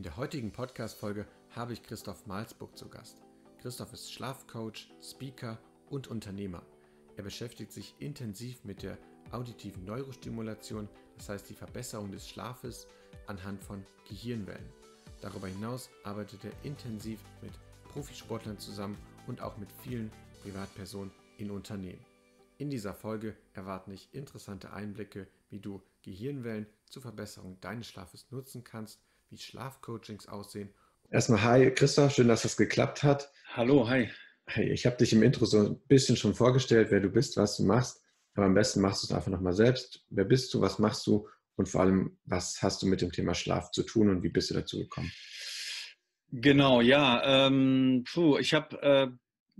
In der heutigen Podcast-Folge habe ich Christoph Malzburg zu Gast. Christoph ist Schlafcoach, Speaker und Unternehmer. Er beschäftigt sich intensiv mit der auditiven Neurostimulation, das heißt die Verbesserung des Schlafes anhand von Gehirnwellen. Darüber hinaus arbeitet er intensiv mit Profisportlern zusammen und auch mit vielen Privatpersonen in Unternehmen. In dieser Folge erwarten dich interessante Einblicke, wie du Gehirnwellen zur Verbesserung deines Schlafes nutzen kannst wie Schlafcoachings aussehen. Erstmal hi Christoph, schön, dass das geklappt hat. Hallo, hi. Hey, ich habe dich im Intro so ein bisschen schon vorgestellt, wer du bist, was du machst. Aber am besten machst du es einfach nochmal selbst. Wer bist du, was machst du und vor allem, was hast du mit dem Thema Schlaf zu tun und wie bist du dazu gekommen? Genau, ja. Ähm, puh, ich habe äh,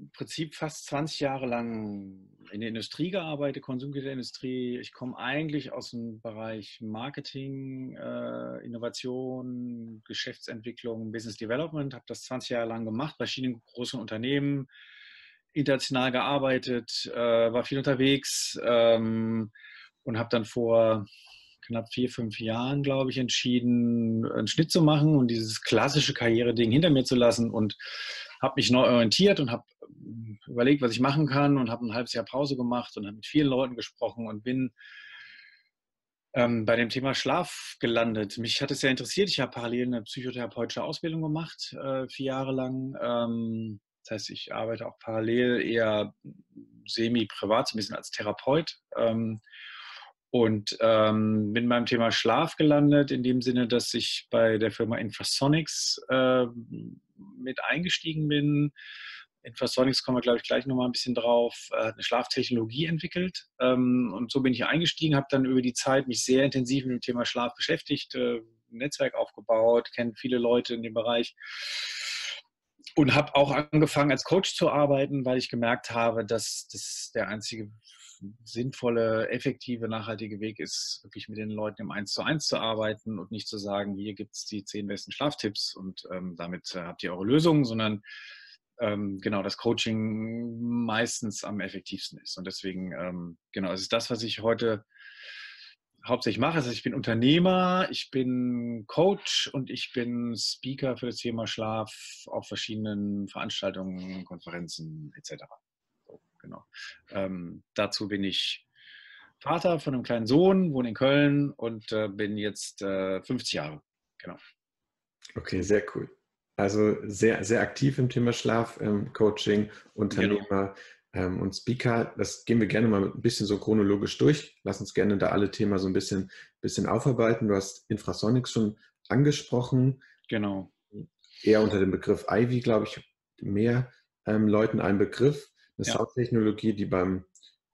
im Prinzip fast 20 Jahre lang in der Industrie gearbeitet, Konsumgüterindustrie. Ich komme eigentlich aus dem Bereich Marketing, äh, Innovation, Geschäftsentwicklung, Business Development, habe das 20 Jahre lang gemacht, bei verschiedenen großen Unternehmen, international gearbeitet, äh, war viel unterwegs ähm, und habe dann vor knapp vier, fünf Jahren, glaube ich, entschieden, einen Schnitt zu machen und dieses klassische Karriere-Ding hinter mir zu lassen und habe mich neu orientiert und habe überlegt, was ich machen kann und habe ein halbes Jahr Pause gemacht und habe mit vielen Leuten gesprochen und bin ähm, bei dem Thema Schlaf gelandet. Mich hat es sehr interessiert. Ich habe parallel eine psychotherapeutische Ausbildung gemacht, äh, vier Jahre lang. Ähm, das heißt, ich arbeite auch parallel eher semi-privat, so ein bisschen als Therapeut. Ähm, und ähm, bin beim Thema Schlaf gelandet, in dem Sinne, dass ich bei der Firma Infrasonics äh, mit eingestiegen bin. Infrasonics kommen wir, glaube ich, gleich nochmal ein bisschen drauf, äh, eine Schlaftechnologie entwickelt. Ähm, und so bin ich eingestiegen, habe dann über die Zeit mich sehr intensiv mit dem Thema Schlaf beschäftigt, äh, ein Netzwerk aufgebaut, kenne viele Leute in dem Bereich und habe auch angefangen als Coach zu arbeiten, weil ich gemerkt habe, dass das der einzige sinnvolle, effektive, nachhaltige Weg ist, wirklich mit den Leuten im Eins zu eins zu arbeiten und nicht zu sagen, hier gibt es die zehn besten Schlaftipps und ähm, damit äh, habt ihr eure Lösungen, sondern ähm, genau das Coaching meistens am effektivsten ist. Und deswegen, ähm, genau, es ist das, was ich heute hauptsächlich mache. Also ich bin Unternehmer, ich bin Coach und ich bin Speaker für das Thema Schlaf auf verschiedenen Veranstaltungen, Konferenzen etc genau. Ähm, dazu bin ich Vater von einem kleinen Sohn, wohne in Köln und äh, bin jetzt äh, 50 Jahre. Genau. Okay, sehr cool. Also sehr, sehr aktiv im Thema Schlaf, ähm, Coaching, Unternehmer genau. ähm, und Speaker. Das gehen wir gerne mal ein bisschen so chronologisch durch. Lass uns gerne da alle Themen so ein bisschen, bisschen aufarbeiten. Du hast Infrasonics schon angesprochen. Genau. Eher unter dem Begriff Ivy, glaube ich, mehr ähm, Leuten ein Begriff eine ja. Soundtechnologie, die beim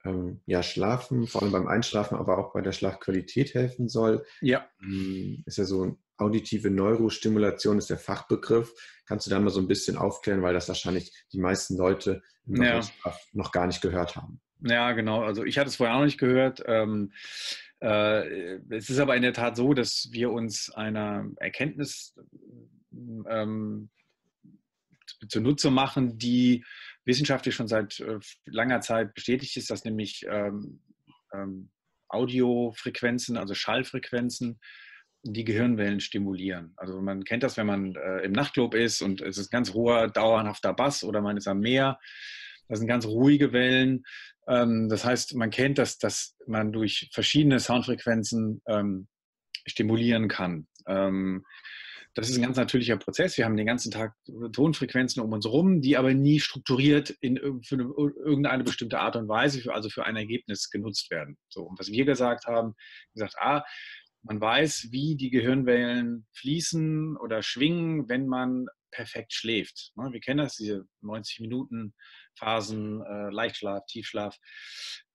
ähm, ja, Schlafen, vor allem beim Einschlafen, aber auch bei der Schlafqualität helfen soll. Ja. Ähm, ist ja so auditive Neurostimulation ist der Fachbegriff. Kannst du da mal so ein bisschen aufklären, weil das wahrscheinlich die meisten Leute ja. noch gar nicht gehört haben. Ja, genau. Also ich hatte es vorher auch noch nicht gehört. Ähm, äh, es ist aber in der Tat so, dass wir uns einer Erkenntnis ähm, zunutze machen, die wissenschaftlich schon seit äh, langer Zeit bestätigt ist, dass nämlich ähm, ähm, Audiofrequenzen, also Schallfrequenzen, die Gehirnwellen stimulieren. Also man kennt das, wenn man äh, im Nachtclub ist und es ist ganz hoher, dauerhafter Bass oder man ist am Meer. Das sind ganz ruhige Wellen. Ähm, das heißt, man kennt das, dass man durch verschiedene Soundfrequenzen ähm, stimulieren kann. Das ist ein ganz natürlicher Prozess. Wir haben den ganzen Tag Tonfrequenzen um uns herum, die aber nie strukturiert in irgendeine bestimmte Art und Weise, für, also für ein Ergebnis genutzt werden. So, und was wir gesagt haben, gesagt, ah, man weiß, wie die Gehirnwellen fließen oder schwingen, wenn man perfekt schläft. Ne, wir kennen das, diese 90 Minuten Phasen, äh, Leichtschlaf, Tiefschlaf.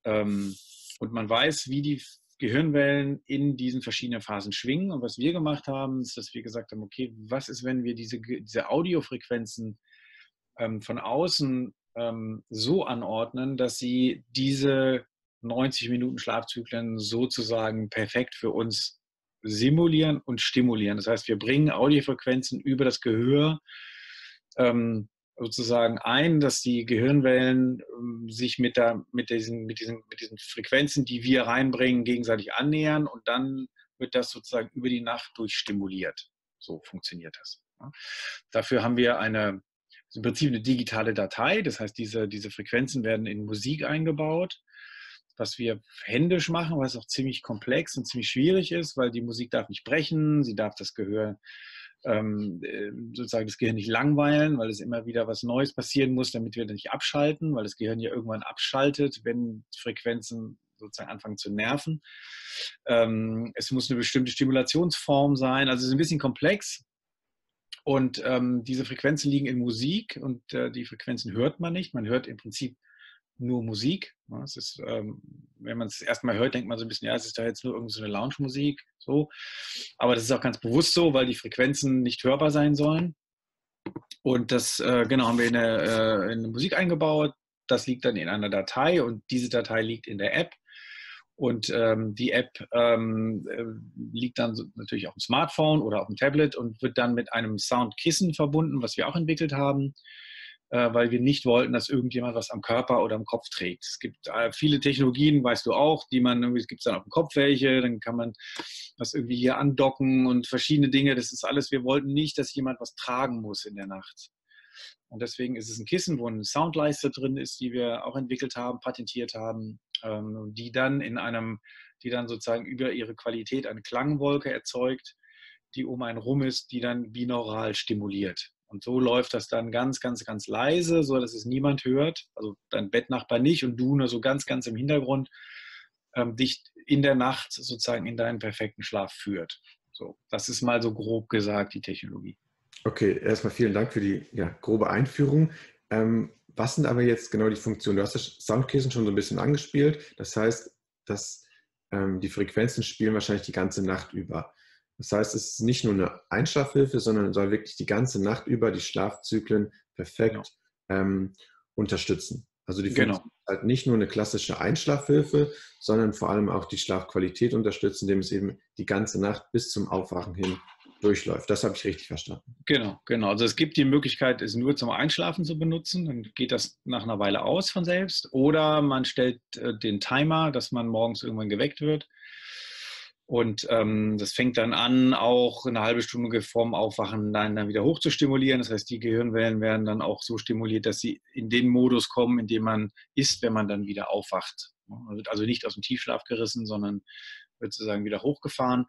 Ähm, und man weiß, wie die Gehirnwellen in diesen verschiedenen Phasen schwingen. Und was wir gemacht haben, ist, dass wir gesagt haben, okay, was ist, wenn wir diese, diese Audiofrequenzen ähm, von außen ähm, so anordnen, dass sie diese 90 Minuten Schlafzyklen sozusagen perfekt für uns simulieren und stimulieren. Das heißt, wir bringen Audiofrequenzen über das Gehör ähm, sozusagen ein, dass die Gehirnwellen ähm, sich mit, der, mit, diesen, mit, diesen, mit diesen Frequenzen, die wir reinbringen, gegenseitig annähern und dann wird das sozusagen über die Nacht durchstimuliert. So funktioniert das. Dafür haben wir eine, im Prinzip eine digitale Datei. Das heißt, diese, diese Frequenzen werden in Musik eingebaut, was wir händisch machen, was auch ziemlich komplex und ziemlich schwierig ist, weil die Musik darf nicht brechen, sie darf das Gehör ähm, äh, sozusagen das Gehirn nicht langweilen, weil es immer wieder was Neues passieren muss, damit wir nicht abschalten, weil das Gehirn ja irgendwann abschaltet, wenn Frequenzen sozusagen anfangen zu nerven. Ähm, es muss eine bestimmte Stimulationsform sein, also es ist ein bisschen komplex. Und ähm, diese Frequenzen liegen in Musik und äh, die Frequenzen hört man nicht. Man hört im Prinzip nur Musik. Es ist, ähm, wenn man es erstmal hört, denkt man so ein bisschen, ja, es ist da jetzt nur irgendwie so eine Lounge-Musik. So. Aber das ist auch ganz bewusst so, weil die Frequenzen nicht hörbar sein sollen. Und das, äh, genau, haben wir in eine, äh, in eine Musik eingebaut. Das liegt dann in einer Datei und diese Datei liegt in der App. Und ähm, die App ähm, äh, liegt dann natürlich auf dem Smartphone oder auf dem Tablet und wird dann mit einem Soundkissen verbunden, was wir auch entwickelt haben weil wir nicht wollten, dass irgendjemand was am Körper oder am Kopf trägt. Es gibt äh, viele Technologien, weißt du auch, die man, es gibt dann auf dem Kopf welche, dann kann man das irgendwie hier andocken und verschiedene Dinge. Das ist alles, wir wollten nicht, dass jemand was tragen muss in der Nacht. Und deswegen ist es ein Kissen, wo eine Soundleiste drin ist, die wir auch entwickelt haben, patentiert haben, ähm, die dann in einem, die dann sozusagen über ihre Qualität eine Klangwolke erzeugt, die um einen rum ist, die dann binaural stimuliert. Und so läuft das dann ganz, ganz, ganz leise, so dass es niemand hört, also dein Bettnachbar nicht und du nur so ganz, ganz im Hintergrund ähm, dich in der Nacht sozusagen in deinen perfekten Schlaf führt. So, das ist mal so grob gesagt die Technologie. Okay, erstmal vielen Dank für die ja, grobe Einführung. Ähm, was sind aber jetzt genau die Funktionen? Du hast das Soundkissen schon so ein bisschen angespielt. Das heißt, dass ähm, die Frequenzen spielen wahrscheinlich die ganze Nacht über. Das heißt, es ist nicht nur eine Einschlafhilfe, sondern soll wirklich die ganze Nacht über die Schlafzyklen perfekt genau. ähm, unterstützen. Also die genau. halt nicht nur eine klassische Einschlafhilfe, sondern vor allem auch die Schlafqualität unterstützen, indem es eben die ganze Nacht bis zum Aufwachen hin durchläuft. Das habe ich richtig verstanden. Genau, genau. Also es gibt die Möglichkeit, es nur zum Einschlafen zu benutzen. Dann geht das nach einer Weile aus von selbst. Oder man stellt äh, den Timer, dass man morgens irgendwann geweckt wird. Und ähm, das fängt dann an, auch eine halbe Stunde vorm Aufwachen dann, dann wieder hochzustimulieren. Das heißt, die Gehirnwellen werden dann auch so stimuliert, dass sie in den Modus kommen, in dem man ist, wenn man dann wieder aufwacht. Man wird also nicht aus dem Tiefschlaf gerissen, sondern wird sozusagen wieder hochgefahren.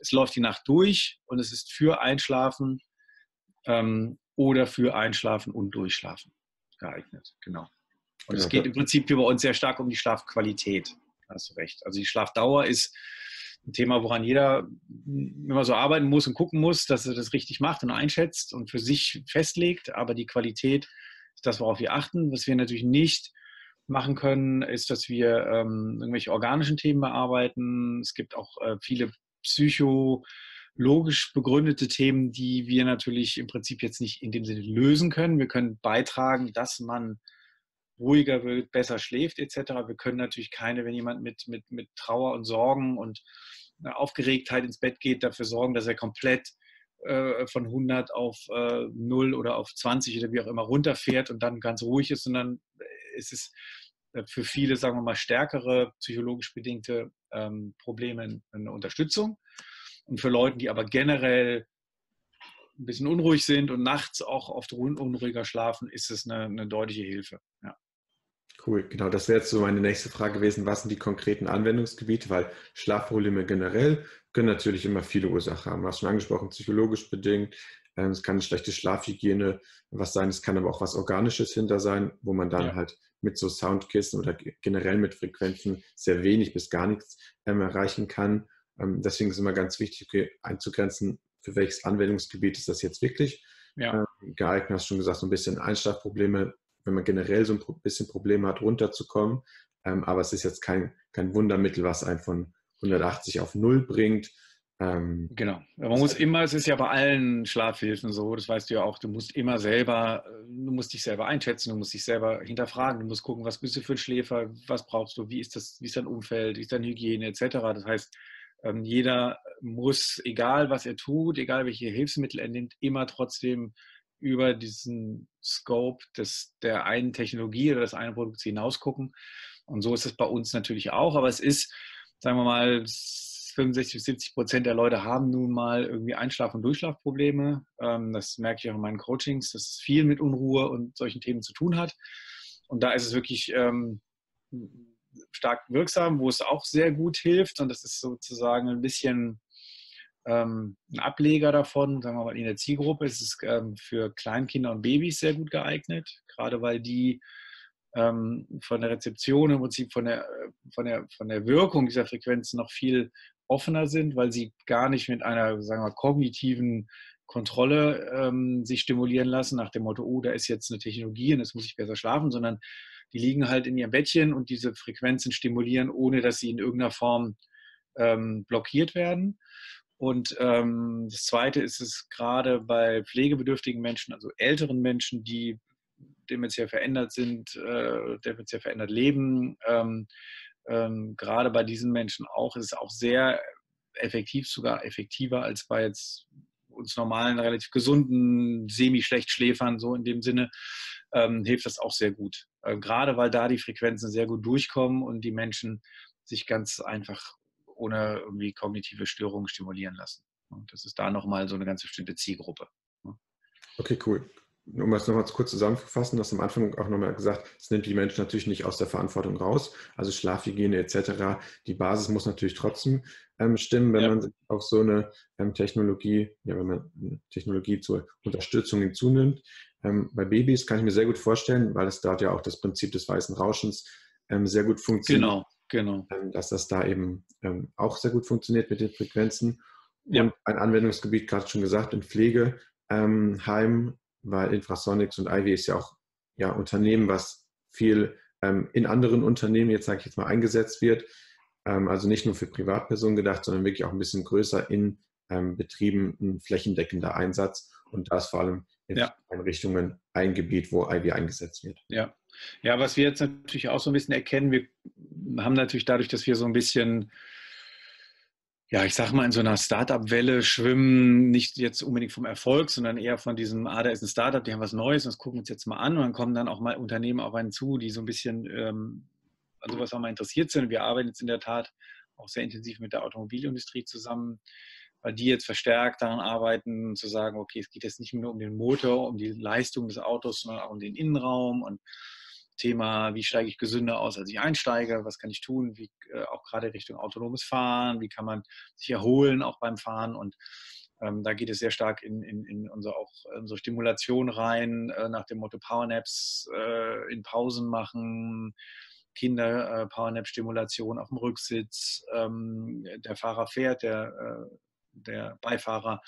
Es läuft die Nacht durch und es ist für Einschlafen ähm, oder für Einschlafen und Durchschlafen geeignet. Genau. Und es geht im Prinzip hier bei uns sehr stark um die Schlafqualität. Da hast du recht. Also die Schlafdauer ist ein Thema, woran jeder immer so arbeiten muss und gucken muss, dass er das richtig macht und einschätzt und für sich festlegt. Aber die Qualität ist das, worauf wir achten. Was wir natürlich nicht machen können, ist, dass wir ähm, irgendwelche organischen Themen bearbeiten. Es gibt auch äh, viele psychologisch begründete Themen, die wir natürlich im Prinzip jetzt nicht in dem Sinne lösen können. Wir können beitragen, dass man ruhiger wird, besser schläft etc. Wir können natürlich keine, wenn jemand mit, mit, mit Trauer und Sorgen und Aufgeregtheit ins Bett geht, dafür sorgen, dass er komplett äh, von 100 auf äh, 0 oder auf 20 oder wie auch immer runterfährt und dann ganz ruhig ist, sondern es ist äh, für viele, sagen wir mal, stärkere psychologisch bedingte ähm, Probleme eine Unterstützung. Und für Leute, die aber generell ein bisschen unruhig sind und nachts auch oft unruhiger schlafen, ist es eine, eine deutliche Hilfe. Ja. Cool, genau. Das wäre jetzt so meine nächste Frage gewesen. Was sind die konkreten Anwendungsgebiete? Weil Schlafprobleme generell können natürlich immer viele Ursachen haben. Du hast schon angesprochen, psychologisch bedingt. Ähm, es kann eine schlechte Schlafhygiene was sein. Es kann aber auch was Organisches hinter sein, wo man dann ja. halt mit so Soundkissen oder generell mit Frequenzen sehr wenig bis gar nichts ähm, erreichen kann. Ähm, deswegen ist es immer ganz wichtig, okay, einzugrenzen, für welches Anwendungsgebiet ist das jetzt wirklich ja. geeignet. Hast schon gesagt, so ein bisschen Einschlafprobleme wenn man generell so ein bisschen Probleme hat, runterzukommen. Ähm, aber es ist jetzt kein, kein Wundermittel, was einen von 180 auf 0 bringt. Ähm, genau. Man muss immer, es ist ja bei allen Schlafhilfen so, das weißt du ja auch, du musst immer selber, du musst dich selber einschätzen, du musst dich selber hinterfragen, du musst gucken, was bist du für ein Schläfer, was brauchst du, wie ist das, wie ist dein Umfeld, wie ist deine Hygiene etc. Das heißt, ähm, jeder muss, egal was er tut, egal welche Hilfsmittel er nimmt, immer trotzdem über diesen Scope des, der einen Technologie oder des einen Produkts hinaus gucken. Und so ist es bei uns natürlich auch. Aber es ist, sagen wir mal, 65 bis 70 Prozent der Leute haben nun mal irgendwie Einschlaf- und Durchschlafprobleme. Ähm, das merke ich auch in meinen Coachings, dass es viel mit Unruhe und solchen Themen zu tun hat. Und da ist es wirklich ähm, stark wirksam, wo es auch sehr gut hilft. Und das ist sozusagen ein bisschen ähm, ein Ableger davon, sagen wir mal in der Zielgruppe. Es ist ähm, für Kleinkinder und Babys sehr gut geeignet, gerade weil die ähm, von der Rezeption im Prinzip von der, von, der, von der Wirkung dieser Frequenzen noch viel offener sind, weil sie gar nicht mit einer, sagen wir, kognitiven Kontrolle ähm, sich stimulieren lassen, nach dem Motto, oh, da ist jetzt eine Technologie und jetzt muss ich besser schlafen, sondern die liegen halt in ihrem Bettchen und diese Frequenzen stimulieren, ohne dass sie in irgendeiner Form ähm, blockiert werden. Und ähm, das Zweite ist es gerade bei pflegebedürftigen Menschen, also älteren Menschen, die demenziell verändert sind, äh, demenziell verändert leben. Ähm, ähm, gerade bei diesen Menschen auch ist es auch sehr effektiv, sogar effektiver als bei jetzt uns normalen, relativ gesunden, semi-schlecht Schläfern, so in dem Sinne, ähm, hilft das auch sehr gut. Äh, gerade weil da die Frequenzen sehr gut durchkommen und die Menschen sich ganz einfach ohne irgendwie kognitive Störungen stimulieren lassen. Und das ist da nochmal so eine ganz bestimmte Zielgruppe. Okay, cool um das nochmal kurz zusammenzufassen, das am Anfang auch nochmal gesagt, es nimmt die Menschen natürlich nicht aus der Verantwortung raus, also Schlafhygiene etc. Die Basis muss natürlich trotzdem ähm, stimmen, wenn ja. man auf so eine ähm, Technologie, ja, wenn man Technologie zur Unterstützung hinzunimmt. Ähm, bei Babys kann ich mir sehr gut vorstellen, weil es dort ja auch das Prinzip des weißen Rauschens ähm, sehr gut funktioniert. Genau, genau. Ähm, dass das da eben ähm, auch sehr gut funktioniert mit den Frequenzen. Ja. Und ein Anwendungsgebiet, gerade schon gesagt, in Pflegeheim weil Infrasonics und Ivy ist ja auch ja, Unternehmen, was viel ähm, in anderen Unternehmen, jetzt sage ich jetzt mal, eingesetzt wird. Ähm, also nicht nur für Privatpersonen gedacht, sondern wirklich auch ein bisschen größer in ähm, Betrieben ein flächendeckender Einsatz. Und da ist vor allem in ja. Einrichtungen ein Gebiet, wo Ivy eingesetzt wird. Ja. Ja, was wir jetzt natürlich auch so ein bisschen erkennen, wir haben natürlich dadurch, dass wir so ein bisschen ja, ich sag mal, in so einer Startup-Welle schwimmen, nicht jetzt unbedingt vom Erfolg, sondern eher von diesem, ah, da ist ein Startup, die haben was Neues, das gucken wir uns jetzt mal an und dann kommen dann auch mal Unternehmen auf einen zu, die so ein bisschen ähm, an sowas auch mal interessiert sind. Wir arbeiten jetzt in der Tat auch sehr intensiv mit der Automobilindustrie zusammen, weil die jetzt verstärkt daran arbeiten, zu sagen, okay, es geht jetzt nicht nur um den Motor, um die Leistung des Autos, sondern auch um den Innenraum und Thema, wie steige ich gesünder aus, als ich einsteige, was kann ich tun, wie äh, auch gerade Richtung autonomes Fahren, wie kann man sich erholen auch beim Fahren? Und ähm, da geht es sehr stark in, in, in unsere, auch unsere Stimulation rein, äh, nach dem Motto Powernaps äh, in Pausen machen, Kinder äh, Powernap-Stimulation auf dem Rücksitz, ähm, der Fahrer fährt, der, äh, der Beifahrer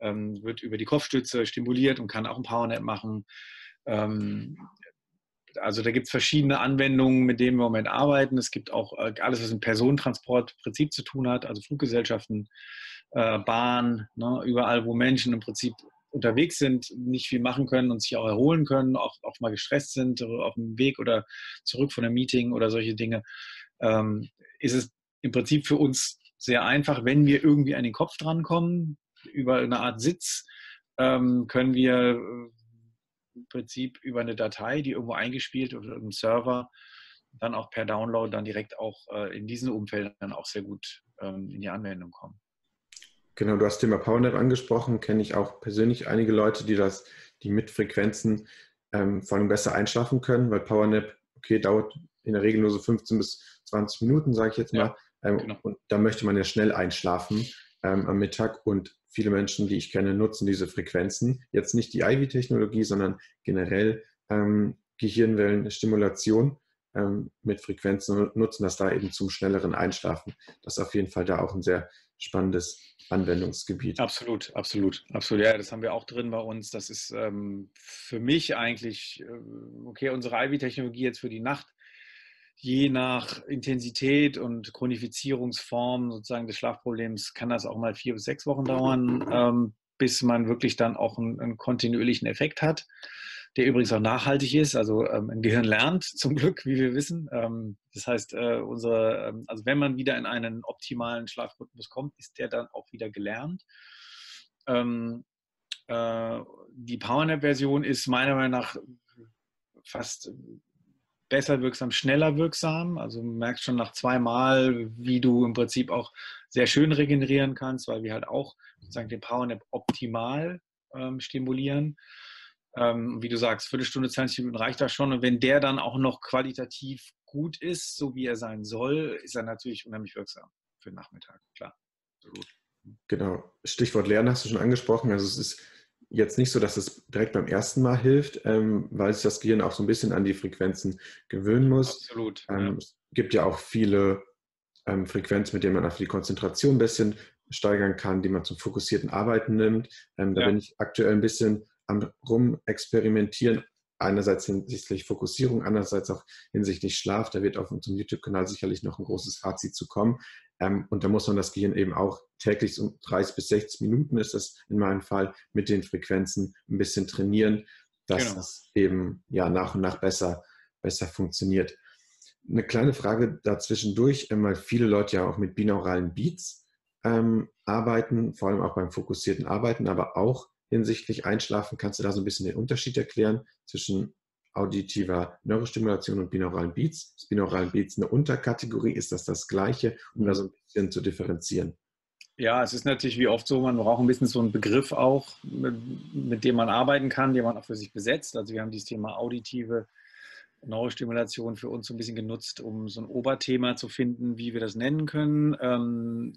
ähm, wird über die Kopfstütze stimuliert und kann auch ein Powernap machen. Ähm, also da gibt es verschiedene Anwendungen, mit denen wir im Moment arbeiten. Es gibt auch äh, alles, was mit Personentransportprinzip zu tun hat, also Fluggesellschaften, äh, Bahn, ne, überall, wo Menschen im Prinzip unterwegs sind, nicht viel machen können und sich auch erholen können, auch, auch mal gestresst sind auf dem Weg oder zurück von einem Meeting oder solche Dinge, ähm, ist es im Prinzip für uns sehr einfach, wenn wir irgendwie an den Kopf drankommen, über eine Art Sitz, ähm, können wir im Prinzip über eine Datei, die irgendwo eingespielt oder im Server, dann auch per Download dann direkt auch äh, in diesen Umfeldern auch sehr gut ähm, in die Anwendung kommen. Genau, du hast das Thema PowerNap angesprochen, kenne ich auch persönlich einige Leute, die das, die mit Frequenzen ähm, vor allem besser einschlafen können, weil PowerNap, okay, dauert in der Regel nur so 15 bis 20 Minuten, sage ich jetzt mal. Ja, ähm, genau. Und da möchte man ja schnell einschlafen ähm, am Mittag und viele Menschen, die ich kenne, nutzen diese Frequenzen. Jetzt nicht die Ivy-Technologie, sondern generell ähm, Gehirnwellenstimulation ähm, mit Frequenzen und nutzen das da eben zum schnelleren Einschlafen. Das ist auf jeden Fall da auch ein sehr spannendes Anwendungsgebiet. Absolut, absolut, absolut. Ja, das haben wir auch drin bei uns. Das ist ähm, für mich eigentlich, äh, okay, unsere Ivy-Technologie jetzt für die Nacht je nach Intensität und Chronifizierungsform sozusagen des Schlafproblems kann das auch mal vier bis sechs Wochen dauern, ähm, bis man wirklich dann auch einen, einen, kontinuierlichen Effekt hat, der übrigens auch nachhaltig ist. Also ähm, ein Gehirn lernt zum Glück, wie wir wissen. Ähm, das heißt, äh, unsere, ähm, also wenn man wieder in einen optimalen Schlafrhythmus kommt, ist der dann auch wieder gelernt. Ähm, äh, die PowerNap-Version ist meiner Meinung nach fast besser wirksam, schneller wirksam. Also du merkst schon nach zweimal, wie du im Prinzip auch sehr schön regenerieren kannst, weil wir halt auch sozusagen den Powernap optimal ähm, stimulieren. Ähm, wie du sagst, Viertelstunde, 20 Minuten reicht da schon. Und wenn der dann auch noch qualitativ gut ist, so wie er sein soll, ist er natürlich unheimlich wirksam für den Nachmittag. Klar, absolut. Genau. Stichwort Lernen hast du schon angesprochen. Also es ist jetzt nicht so, dass es direkt beim ersten Mal hilft, ähm, weil sich das Gehirn auch so ein bisschen an die Frequenzen gewöhnen muss. Absolut. Ähm, ja. Es gibt ja auch viele ähm, Frequenzen, mit denen man einfach die Konzentration ein bisschen steigern kann, die man zum fokussierten Arbeiten nimmt. Ähm, da ja. bin ich aktuell ein bisschen am Rumexperimentieren. Einerseits hinsichtlich Fokussierung, andererseits auch hinsichtlich Schlaf. Da wird auf unserem YouTube-Kanal sicherlich noch ein großes Fazit zu kommen. Ähm, und da muss man das Gehirn eben auch täglich so 30 bis 60 Minuten ist das in meinem Fall mit den Frequenzen ein bisschen trainieren, dass genau. das eben ja nach und nach besser, besser funktioniert. Eine kleine Frage dazwischendurch, weil viele Leute ja auch mit binauralen Beats ähm, arbeiten, vor allem auch beim fokussierten Arbeiten, aber auch hinsichtlich Einschlafen. Kannst du da so ein bisschen den Unterschied erklären zwischen auditiver Neurostimulation und binauralen Beats. Ist binauralen Beats eine Unterkategorie? Ist das das Gleiche, um da so ein bisschen zu differenzieren? Ja, es ist natürlich wie oft so, man braucht ein bisschen so einen Begriff auch, mit, mit dem man arbeiten kann, den man auch für sich besetzt. Also wir haben dieses Thema auditive Neurostimulation für uns so ein bisschen genutzt, um so ein Oberthema zu finden, wie wir das nennen können. Ähm,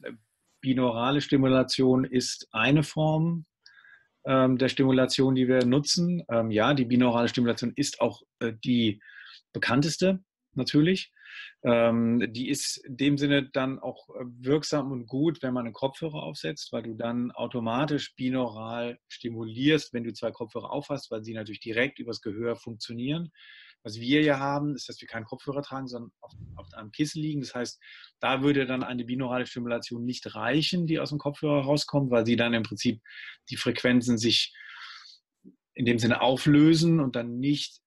binaurale Stimulation ist eine Form ähm, der Stimulation, die wir nutzen. Ähm, ja, die binaurale Stimulation ist auch äh, die bekannteste natürlich. Ähm, die ist in dem Sinne dann auch äh, wirksam und gut, wenn man einen Kopfhörer aufsetzt, weil du dann automatisch binaural stimulierst, wenn du zwei Kopfhörer aufhast, weil sie natürlich direkt übers Gehör funktionieren. Was wir ja haben, ist, dass wir keinen Kopfhörer tragen, sondern auf, auf einem Kissen liegen. Das heißt, da würde dann eine binaurale Stimulation nicht reichen, die aus dem Kopfhörer rauskommt, weil sie dann im Prinzip die Frequenzen sich in dem Sinne auflösen und dann nicht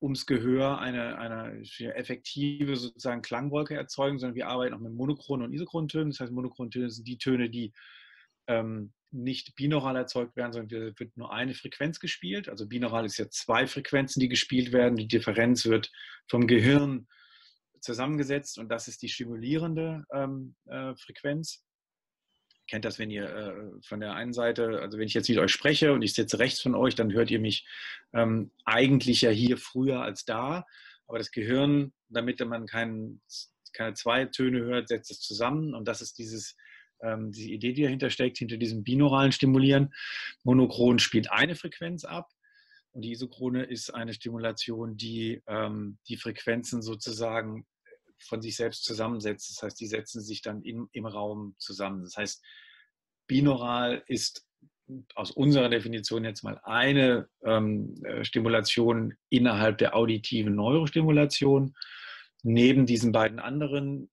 ums Gehör eine, eine effektive sozusagen Klangwolke erzeugen, sondern wir arbeiten auch mit monochronen und isochronen Das heißt, monochronen Töne sind die Töne, die ähm, nicht binaural erzeugt werden, sondern wird nur eine Frequenz gespielt. Also binaural ist ja zwei Frequenzen, die gespielt werden. Die Differenz wird vom Gehirn zusammengesetzt und das ist die stimulierende ähm, äh, Frequenz. Kennt das, wenn ihr äh, von der einen Seite, also wenn ich jetzt mit euch spreche und ich sitze rechts von euch, dann hört ihr mich ähm, eigentlich ja hier früher als da. Aber das Gehirn, damit man kein, keine zwei Töne hört, setzt es zusammen und das ist dieses ähm, die Idee, die dahinter steckt, hinter diesem binauralen Stimulieren. Monochron spielt eine Frequenz ab und die isochrone ist eine Stimulation, die ähm, die Frequenzen sozusagen von sich selbst zusammensetzt. Das heißt, die setzen sich dann im, im Raum zusammen. Das heißt, binaural ist aus unserer Definition jetzt mal eine ähm, äh, Stimulation innerhalb der auditiven Neurostimulation. Neben diesen beiden anderen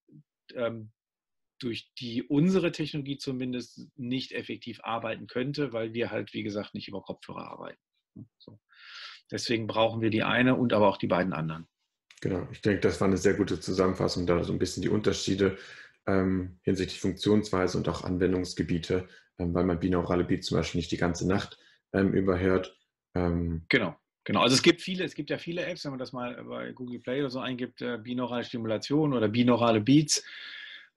ähm, durch die unsere Technologie zumindest nicht effektiv arbeiten könnte, weil wir halt, wie gesagt, nicht über Kopfhörer arbeiten. So. Deswegen brauchen wir die eine und aber auch die beiden anderen. Genau, ich denke, das war eine sehr gute Zusammenfassung, da so ein bisschen die Unterschiede ähm, hinsichtlich Funktionsweise und auch Anwendungsgebiete, ähm, weil man binaurale Beats zum Beispiel nicht die ganze Nacht ähm, überhört. Ähm, genau. Genau, also es gibt viele, es gibt ja viele Apps, wenn man das mal bei Google Play oder so eingibt, äh, binaurale Stimulation oder binaurale Beats,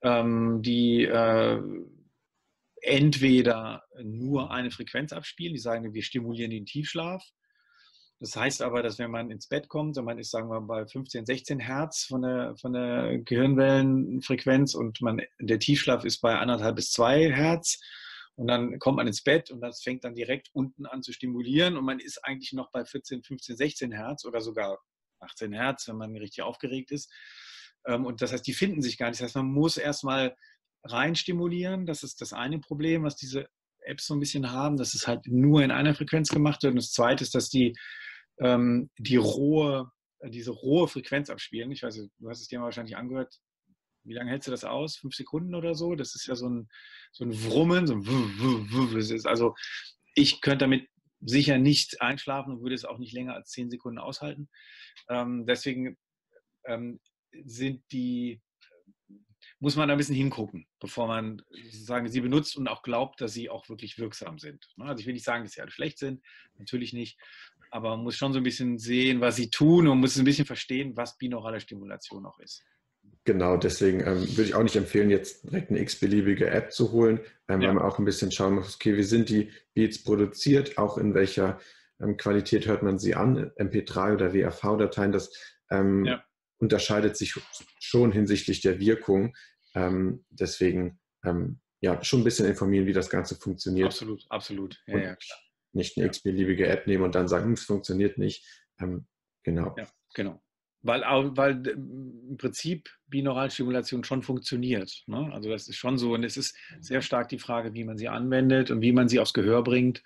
ähm, die äh, entweder nur eine Frequenz abspielen, die sagen, wir stimulieren den Tiefschlaf. Das heißt aber, dass wenn man ins Bett kommt und man ist, sagen wir mal, bei 15, 16 Hertz von der, von der Gehirnwellenfrequenz und man, der Tiefschlaf ist bei anderthalb bis zwei Hertz und dann kommt man ins Bett und das fängt dann direkt unten an zu stimulieren und man ist eigentlich noch bei 14, 15, 16 Hertz oder sogar 18 Hertz, wenn man richtig aufgeregt ist. Ähm, und das heißt, die finden sich gar nicht. Das heißt, man muss erstmal rein stimulieren. Das ist das eine Problem, was diese Apps so ein bisschen haben, dass es halt nur in einer Frequenz gemacht wird. Und das zweite ist, dass die, ähm, die rohe, diese rohe Frequenz abspielen. Ich weiß, du hast es dir mal wahrscheinlich angehört. Wie lange hältst du das aus? Fünf Sekunden oder so? Das ist ja so ein, so ein Wrummen, so ein Also ich könnte damit sicher nicht einschlafen und würde es auch nicht länger als zehn Sekunden aushalten. Ähm, deswegen ähm, sind die muss man ein bisschen hingucken, bevor man sozusagen sie benutzt und auch glaubt, dass sie auch wirklich wirksam sind. Ne? Also ich will nicht sagen, dass sie alle schlecht sind, natürlich nicht, aber man muss schon so ein bisschen sehen, was sie tun und muss ein bisschen verstehen, was binaurale Stimulation auch ist. Genau, deswegen ähm, würde ich auch nicht empfehlen, jetzt direkt eine x-beliebige App zu holen, ähm, ja. weil man auch ein bisschen schauen muss, okay, wie sind die Beats produziert, auch in welcher ähm, Qualität hört man sie an, MP3 oder WAV-Dateien, das ähm, ja. Unterscheidet sich schon hinsichtlich der Wirkung. Ähm, deswegen ähm, ja, schon ein bisschen informieren, wie das Ganze funktioniert. Absolut, absolut. Ja, ja, nicht eine x-beliebige App nehmen und dann sagen, hm, es funktioniert nicht. genau. Ja, genau weil, weil im Prinzip Binauralstimulation schon funktioniert. Ne? Also das ist schon so und es ist sehr stark die Frage, wie man sie anwendet und wie man sie aufs Gehör bringt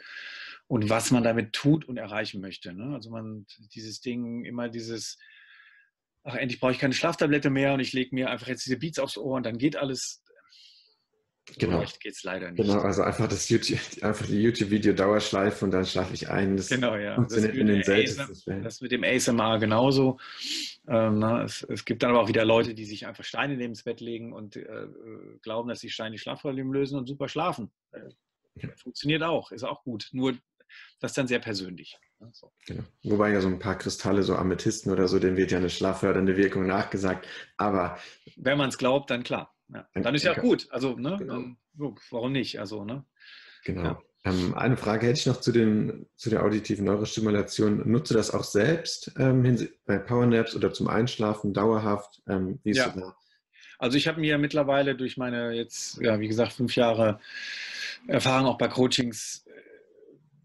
und was man damit tut und erreichen möchte. Ne? Also man dieses Ding immer dieses ach endlich brauche ich keine Schlaftablette mehr und ich lege mir einfach jetzt diese Beats aufs Ohr und dann geht alles. Genau. So geht es leider nicht. Genau, also einfach das YouTube, einfach die YouTube-Video Dauerschleife und dann schlafe ich ein. Das genau, ja. Funktioniert das in den seltensten Fällen. Das mit dem ASMR genauso. Ähm, na, es, es, gibt dann aber auch wieder Leute, die sich einfach Steine neben das Bett legen und äh, glauben, dass die Steine die Schlafprobleme lösen und super schlafen. Äh. Funktioniert auch, ist auch gut. Nur das ist dann sehr persönlich. So. Genau. Wobei ja so ein paar Kristalle, so Amethysten oder so, denen wird ja eine schlaffördernde Wirkung nachgesagt. Aber wenn man es glaubt, dann klar. Ja. Dann ist ja auch gut. Also, ne? Genau. Warum nicht? Also, ne? Genau. Ja. Ähm, eine Frage hätte ich noch zu, den, zu der auditiven Neurostimulation. Nutze das auch selbst ähm, bei Powernaps oder zum Einschlafen dauerhaft? Ähm, wie ist ja. da? Also ich habe mir mittlerweile durch meine jetzt, ja, wie gesagt, fünf Jahre Erfahrung auch bei Coachings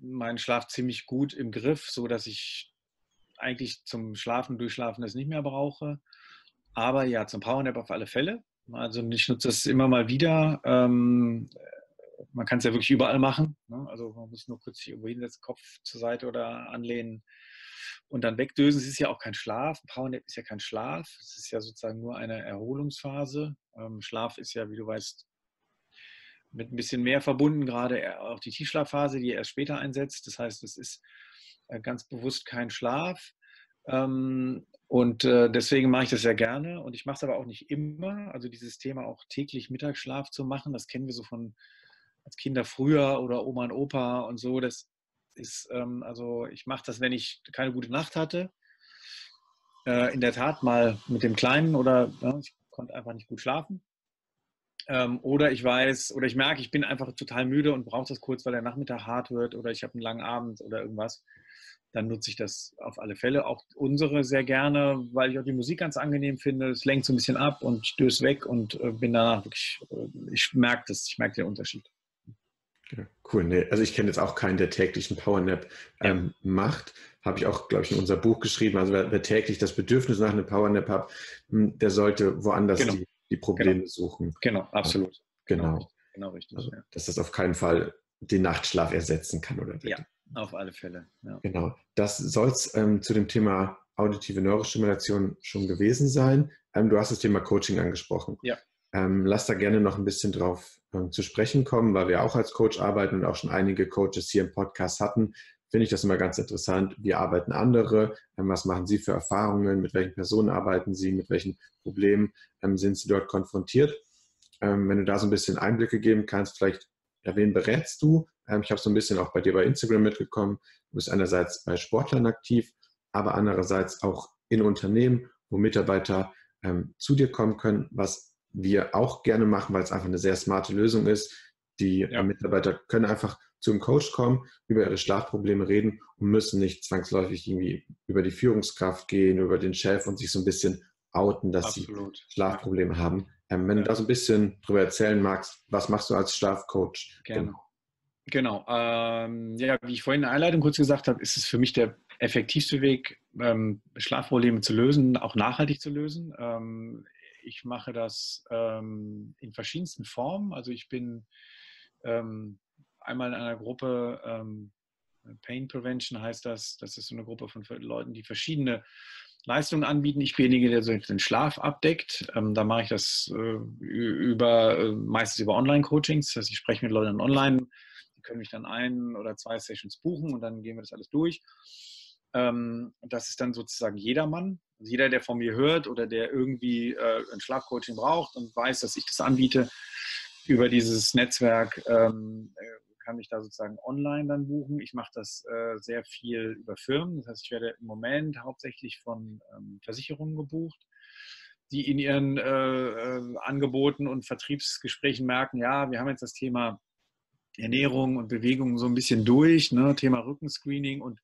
meinen Schlaf ziemlich gut im Griff, so dass ich eigentlich zum Schlafen, Durchschlafen das nicht mehr brauche. Aber ja, zum Powernap auf alle Fälle. Also ich nutze das immer mal wieder. Ähm, man kann es ja wirklich überall machen. Ne? Also man muss nur kurz sich irgendwo hinsetzen, Kopf zur Seite oder anlehnen und dann wegdösen. Es ist ja auch kein Schlaf. Ein Powernap ist ja kein Schlaf. Es ist ja sozusagen nur eine Erholungsphase. Ähm, Schlaf ist ja, wie du weißt, mit ein bisschen mehr verbunden, gerade auch die Tiefschlafphase, die erst später einsetzt. Das heißt, es ist äh, ganz bewusst kein Schlaf. Ähm, und äh, deswegen mache ich das sehr gerne. Und ich mache es aber auch nicht immer. Also dieses Thema auch täglich Mittagsschlaf zu machen, das kennen wir so von als Kinder früher oder Oma und Opa und so. Das ist, ähm, also ich mache das, wenn ich keine gute Nacht hatte. Äh, in der Tat mal mit dem Kleinen oder ja, ich konnte einfach nicht gut schlafen. Ähm, oder ich weiß, oder ich merke, ich bin einfach total müde und brauche das kurz, weil der Nachmittag hart wird oder ich habe einen langen Abend oder irgendwas. Dann nutze ich das auf alle Fälle. Auch unsere sehr gerne, weil ich auch die Musik ganz angenehm finde. Es lenkt so ein bisschen ab und stößt weg und äh, bin danach wirklich, äh, ich merke das, ich merke den Unterschied. Ja, cool. Nee, also ich kenne jetzt auch keinen, der täglich einen Powernap ähm, ja. macht. Habe ich auch, glaube ich, in unser Buch geschrieben. Also wer, wer täglich das Bedürfnis nach einem Powernap hat, hm, der sollte woanders genau. die die Probleme genau. suchen. Genau, absolut. Genau. Genau, genau richtig. Also, ja. Dass das auf keinen Fall den Nachtschlaf ersetzen kann oder Ja, auf alle Fälle. Ja. Genau. Das soll es ähm, zu dem Thema auditive Neurostimulation schon gewesen sein. Ähm, du hast das Thema Coaching angesprochen. Ja. Ähm, lass da gerne noch ein bisschen drauf ähm, zu sprechen kommen, weil wir auch als Coach arbeiten und auch schon einige Coaches hier im Podcast hatten. Finde ich das immer ganz interessant. Wie arbeiten andere? Ähm, was machen sie für Erfahrungen? Mit welchen Personen arbeiten sie? Mit welchen Problemen ähm, sind sie dort konfrontiert. Ähm, wenn du da so ein bisschen Einblicke geben kannst, vielleicht, ja, wen berätst du? Ich habe so ein bisschen auch bei dir bei Instagram mitgekommen. Du bist einerseits bei Sportlern aktiv, aber andererseits auch in Unternehmen, wo Mitarbeiter zu dir kommen können, was wir auch gerne machen, weil es einfach eine sehr smarte Lösung ist. Die ja. Mitarbeiter können einfach zu einem Coach kommen, über ihre Schlafprobleme reden und müssen nicht zwangsläufig irgendwie über die Führungskraft gehen, über den Chef und sich so ein bisschen outen, dass Absolut. sie Schlafprobleme haben. Ähm, wenn ja. du da so ein bisschen drüber erzählen magst, was machst du als Schlafcoach? Gerne. Genau. Ähm, ja, wie ich vorhin in der Einleitung kurz gesagt habe, ist es für mich der effektivste Weg, ähm, Schlafprobleme zu lösen, auch nachhaltig zu lösen. Ähm, ich mache das ähm, in verschiedensten Formen. Also ich bin ähm, einmal in einer Gruppe, Pain Prevention heißt das. Das ist so eine Gruppe von Leuten, die verschiedene Leistungen anbieten. Ich bin derjenige, der so den Schlaf abdeckt. Ähm, da mache ich das äh, über, äh, meistens über Online-Coachings. Das heißt, ich spreche mit Leuten online. Die können mich dann ein oder zwei Sessions buchen und dann gehen wir das alles durch. Ähm, das ist dann sozusagen jedermann. Also jeder, der von mir hört oder der irgendwie äh, ein Schlafcoaching braucht und weiß, dass ich das anbiete, über dieses Netzwerk ähm, äh, kann mich da sozusagen online dann buchen. Ich mache das äh, sehr viel über Firmen. Das heißt, ich werde im Moment hauptsächlich von ähm, Versicherungen gebucht, die in ihren äh, äh, Angeboten und Vertriebsgesprächen merken, ja, wir haben jetzt das Thema Ernährung und Bewegung so ein bisschen durch, ne? Thema Rückenscreening und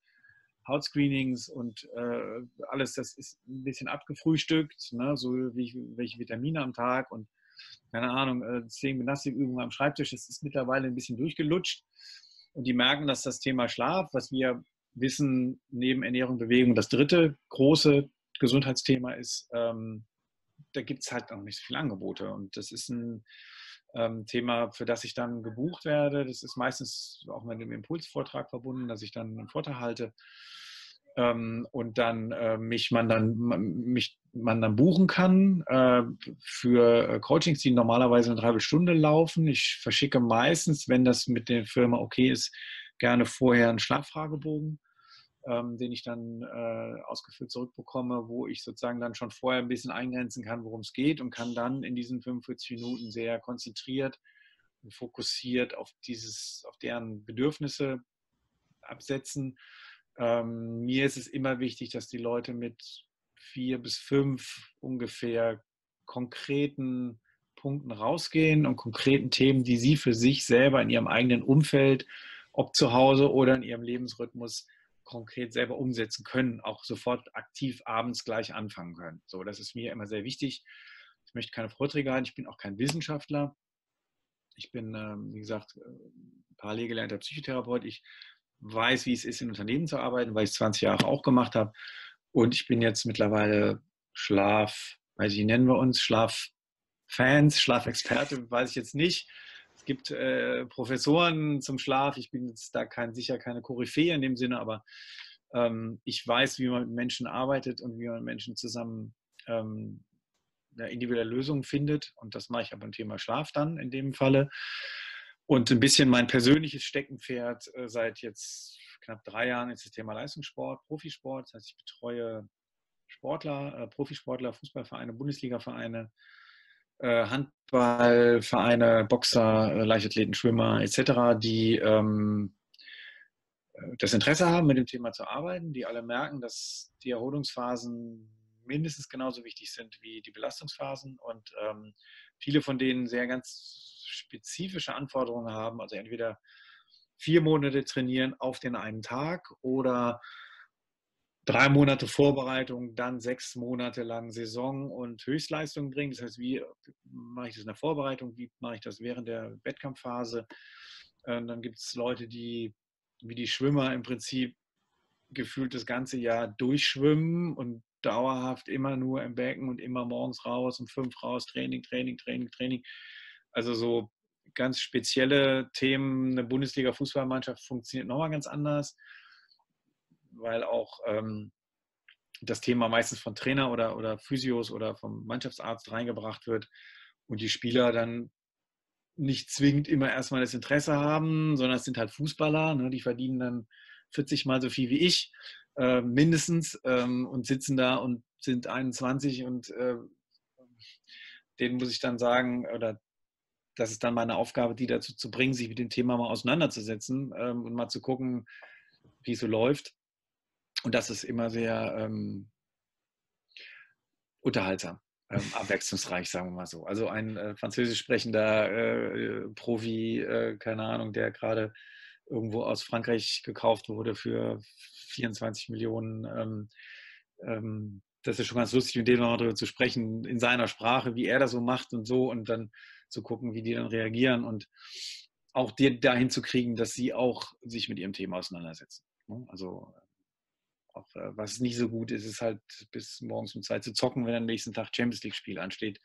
Hautscreenings und äh, alles, das ist ein bisschen abgefrühstückt, ne? so wie welche Vitamine am Tag und keine Ahnung, äh, zehn Gymnastikübungen am Schreibtisch, das ist mittlerweile ein bisschen durchgelutscht. Und die merken, dass das Thema Schlaf, was wir wissen, neben Ernährung, Bewegung, das dritte große Gesundheitsthema ist, ähm, da gibt es halt auch nicht so viele Angebote. Und das ist ein ähm, Thema, für das ich dann gebucht werde. Das ist meistens auch mit einem Impulsvortrag verbunden, dass ich dann einen Vortrag halte ähm, und dann äh, mich man dann mich man dann buchen kann äh, für äh, Coachings, die normalerweise eine Dreiviertelstunde laufen. Ich verschicke meistens, wenn das mit der Firma okay ist, gerne vorher einen Schlaffragebogen, ähm, den ich dann äh, ausgefüllt zurückbekomme, wo ich sozusagen dann schon vorher ein bisschen eingrenzen kann, worum es geht und kann dann in diesen 45 Minuten sehr konzentriert und fokussiert auf dieses, auf deren Bedürfnisse absetzen ähm, mir ist es immer wichtig, dass die Leute mit vier bis fünf ungefähr konkreten Punkten rausgehen und konkreten Themen, die sie für sich selber in ihrem eigenen Umfeld, ob zu Hause oder in ihrem Lebensrhythmus, konkret selber umsetzen können, auch sofort aktiv abends gleich anfangen können. So, das ist mir immer sehr wichtig. Ich möchte keine Vorträge halten, ich bin auch kein Wissenschaftler. Ich bin, ähm, wie gesagt, äh, parallel gelernter Psychotherapeut. Ich weiß, wie es ist, in Unternehmen zu arbeiten, weil ich es 20 Jahre auch gemacht habe. Und ich bin jetzt mittlerweile Schlaf, weiß ich, nennen wir uns Schlaffans, Schlafexperte, weiß ich jetzt nicht. Es gibt äh, Professoren zum Schlaf. Ich bin jetzt da kein, sicher keine Koryphäe in dem Sinne, aber ähm, ich weiß, wie man mit Menschen arbeitet und wie man mit Menschen zusammen ähm, eine individuelle Lösung findet. Und das mache ich aber beim Thema Schlaf dann in dem Falle. Und ein bisschen mein persönliches Steckenpferd äh, seit jetzt knapp drei Jahren ist das Thema Leistungssport, Profisport. Das heißt, ich betreue Sportler, äh, Profisportler, Fußballvereine, Bundesligavereine, äh, Handballvereine, Boxer, äh, Leichtathleten, Schwimmer etc., die ähm, äh, das Interesse haben, mit dem Thema zu arbeiten, die alle merken, dass die Erholungsphasen mindestens genauso wichtig sind wie die Belastungsphasen und ähm, viele von denen sehr ganz spezifische Anforderungen haben, also entweder vier Monate trainieren auf den einen Tag oder drei Monate Vorbereitung, dann sechs Monate lang Saison und Höchstleistung bringen. Das heißt, wie mache ich das in der Vorbereitung, wie mache ich das während der Wettkampfphase? Und dann gibt es Leute, die wie die Schwimmer im Prinzip gefühlt das ganze Jahr durchschwimmen und dauerhaft immer nur im Becken und immer morgens raus, um fünf raus, Training, Training, Training, Training. Also so ganz spezielle Themen. Eine Bundesliga-Fußballmannschaft funktioniert nochmal ganz anders, weil auch ähm, das Thema meistens von Trainer oder, oder Physios oder vom Mannschaftsarzt reingebracht wird und die Spieler dann nicht zwingend immer erstmal das Interesse haben, sondern es sind halt Fußballer, ne, die verdienen dann 40 mal so viel wie ich, äh, mindestens, ähm, und sitzen da und sind 21 und äh, denen muss ich dann sagen, oder das ist dann meine Aufgabe, die dazu zu bringen, sich mit dem Thema mal auseinanderzusetzen ähm, und mal zu gucken, wie es so läuft. Und das ist immer sehr ähm, unterhaltsam, ähm, abwechslungsreich, sagen wir mal so. Also ein äh, französisch sprechender äh, Profi, äh, keine Ahnung, der gerade irgendwo aus Frankreich gekauft wurde für 24 Millionen. Ähm, ähm, das ist schon ganz lustig, mit dem mal darüber zu sprechen, in seiner Sprache, wie er das so macht und so. Und dann zu gucken, wie die dann reagieren und auch dir dahin zu kriegen, dass sie auch sich mit ihrem Thema auseinandersetzen. Ne? Also auch äh, was nicht so gut ist, ist halt bis morgens um Zeit zu zocken, wenn am nächsten Tag Champions League-Spiel ansteht.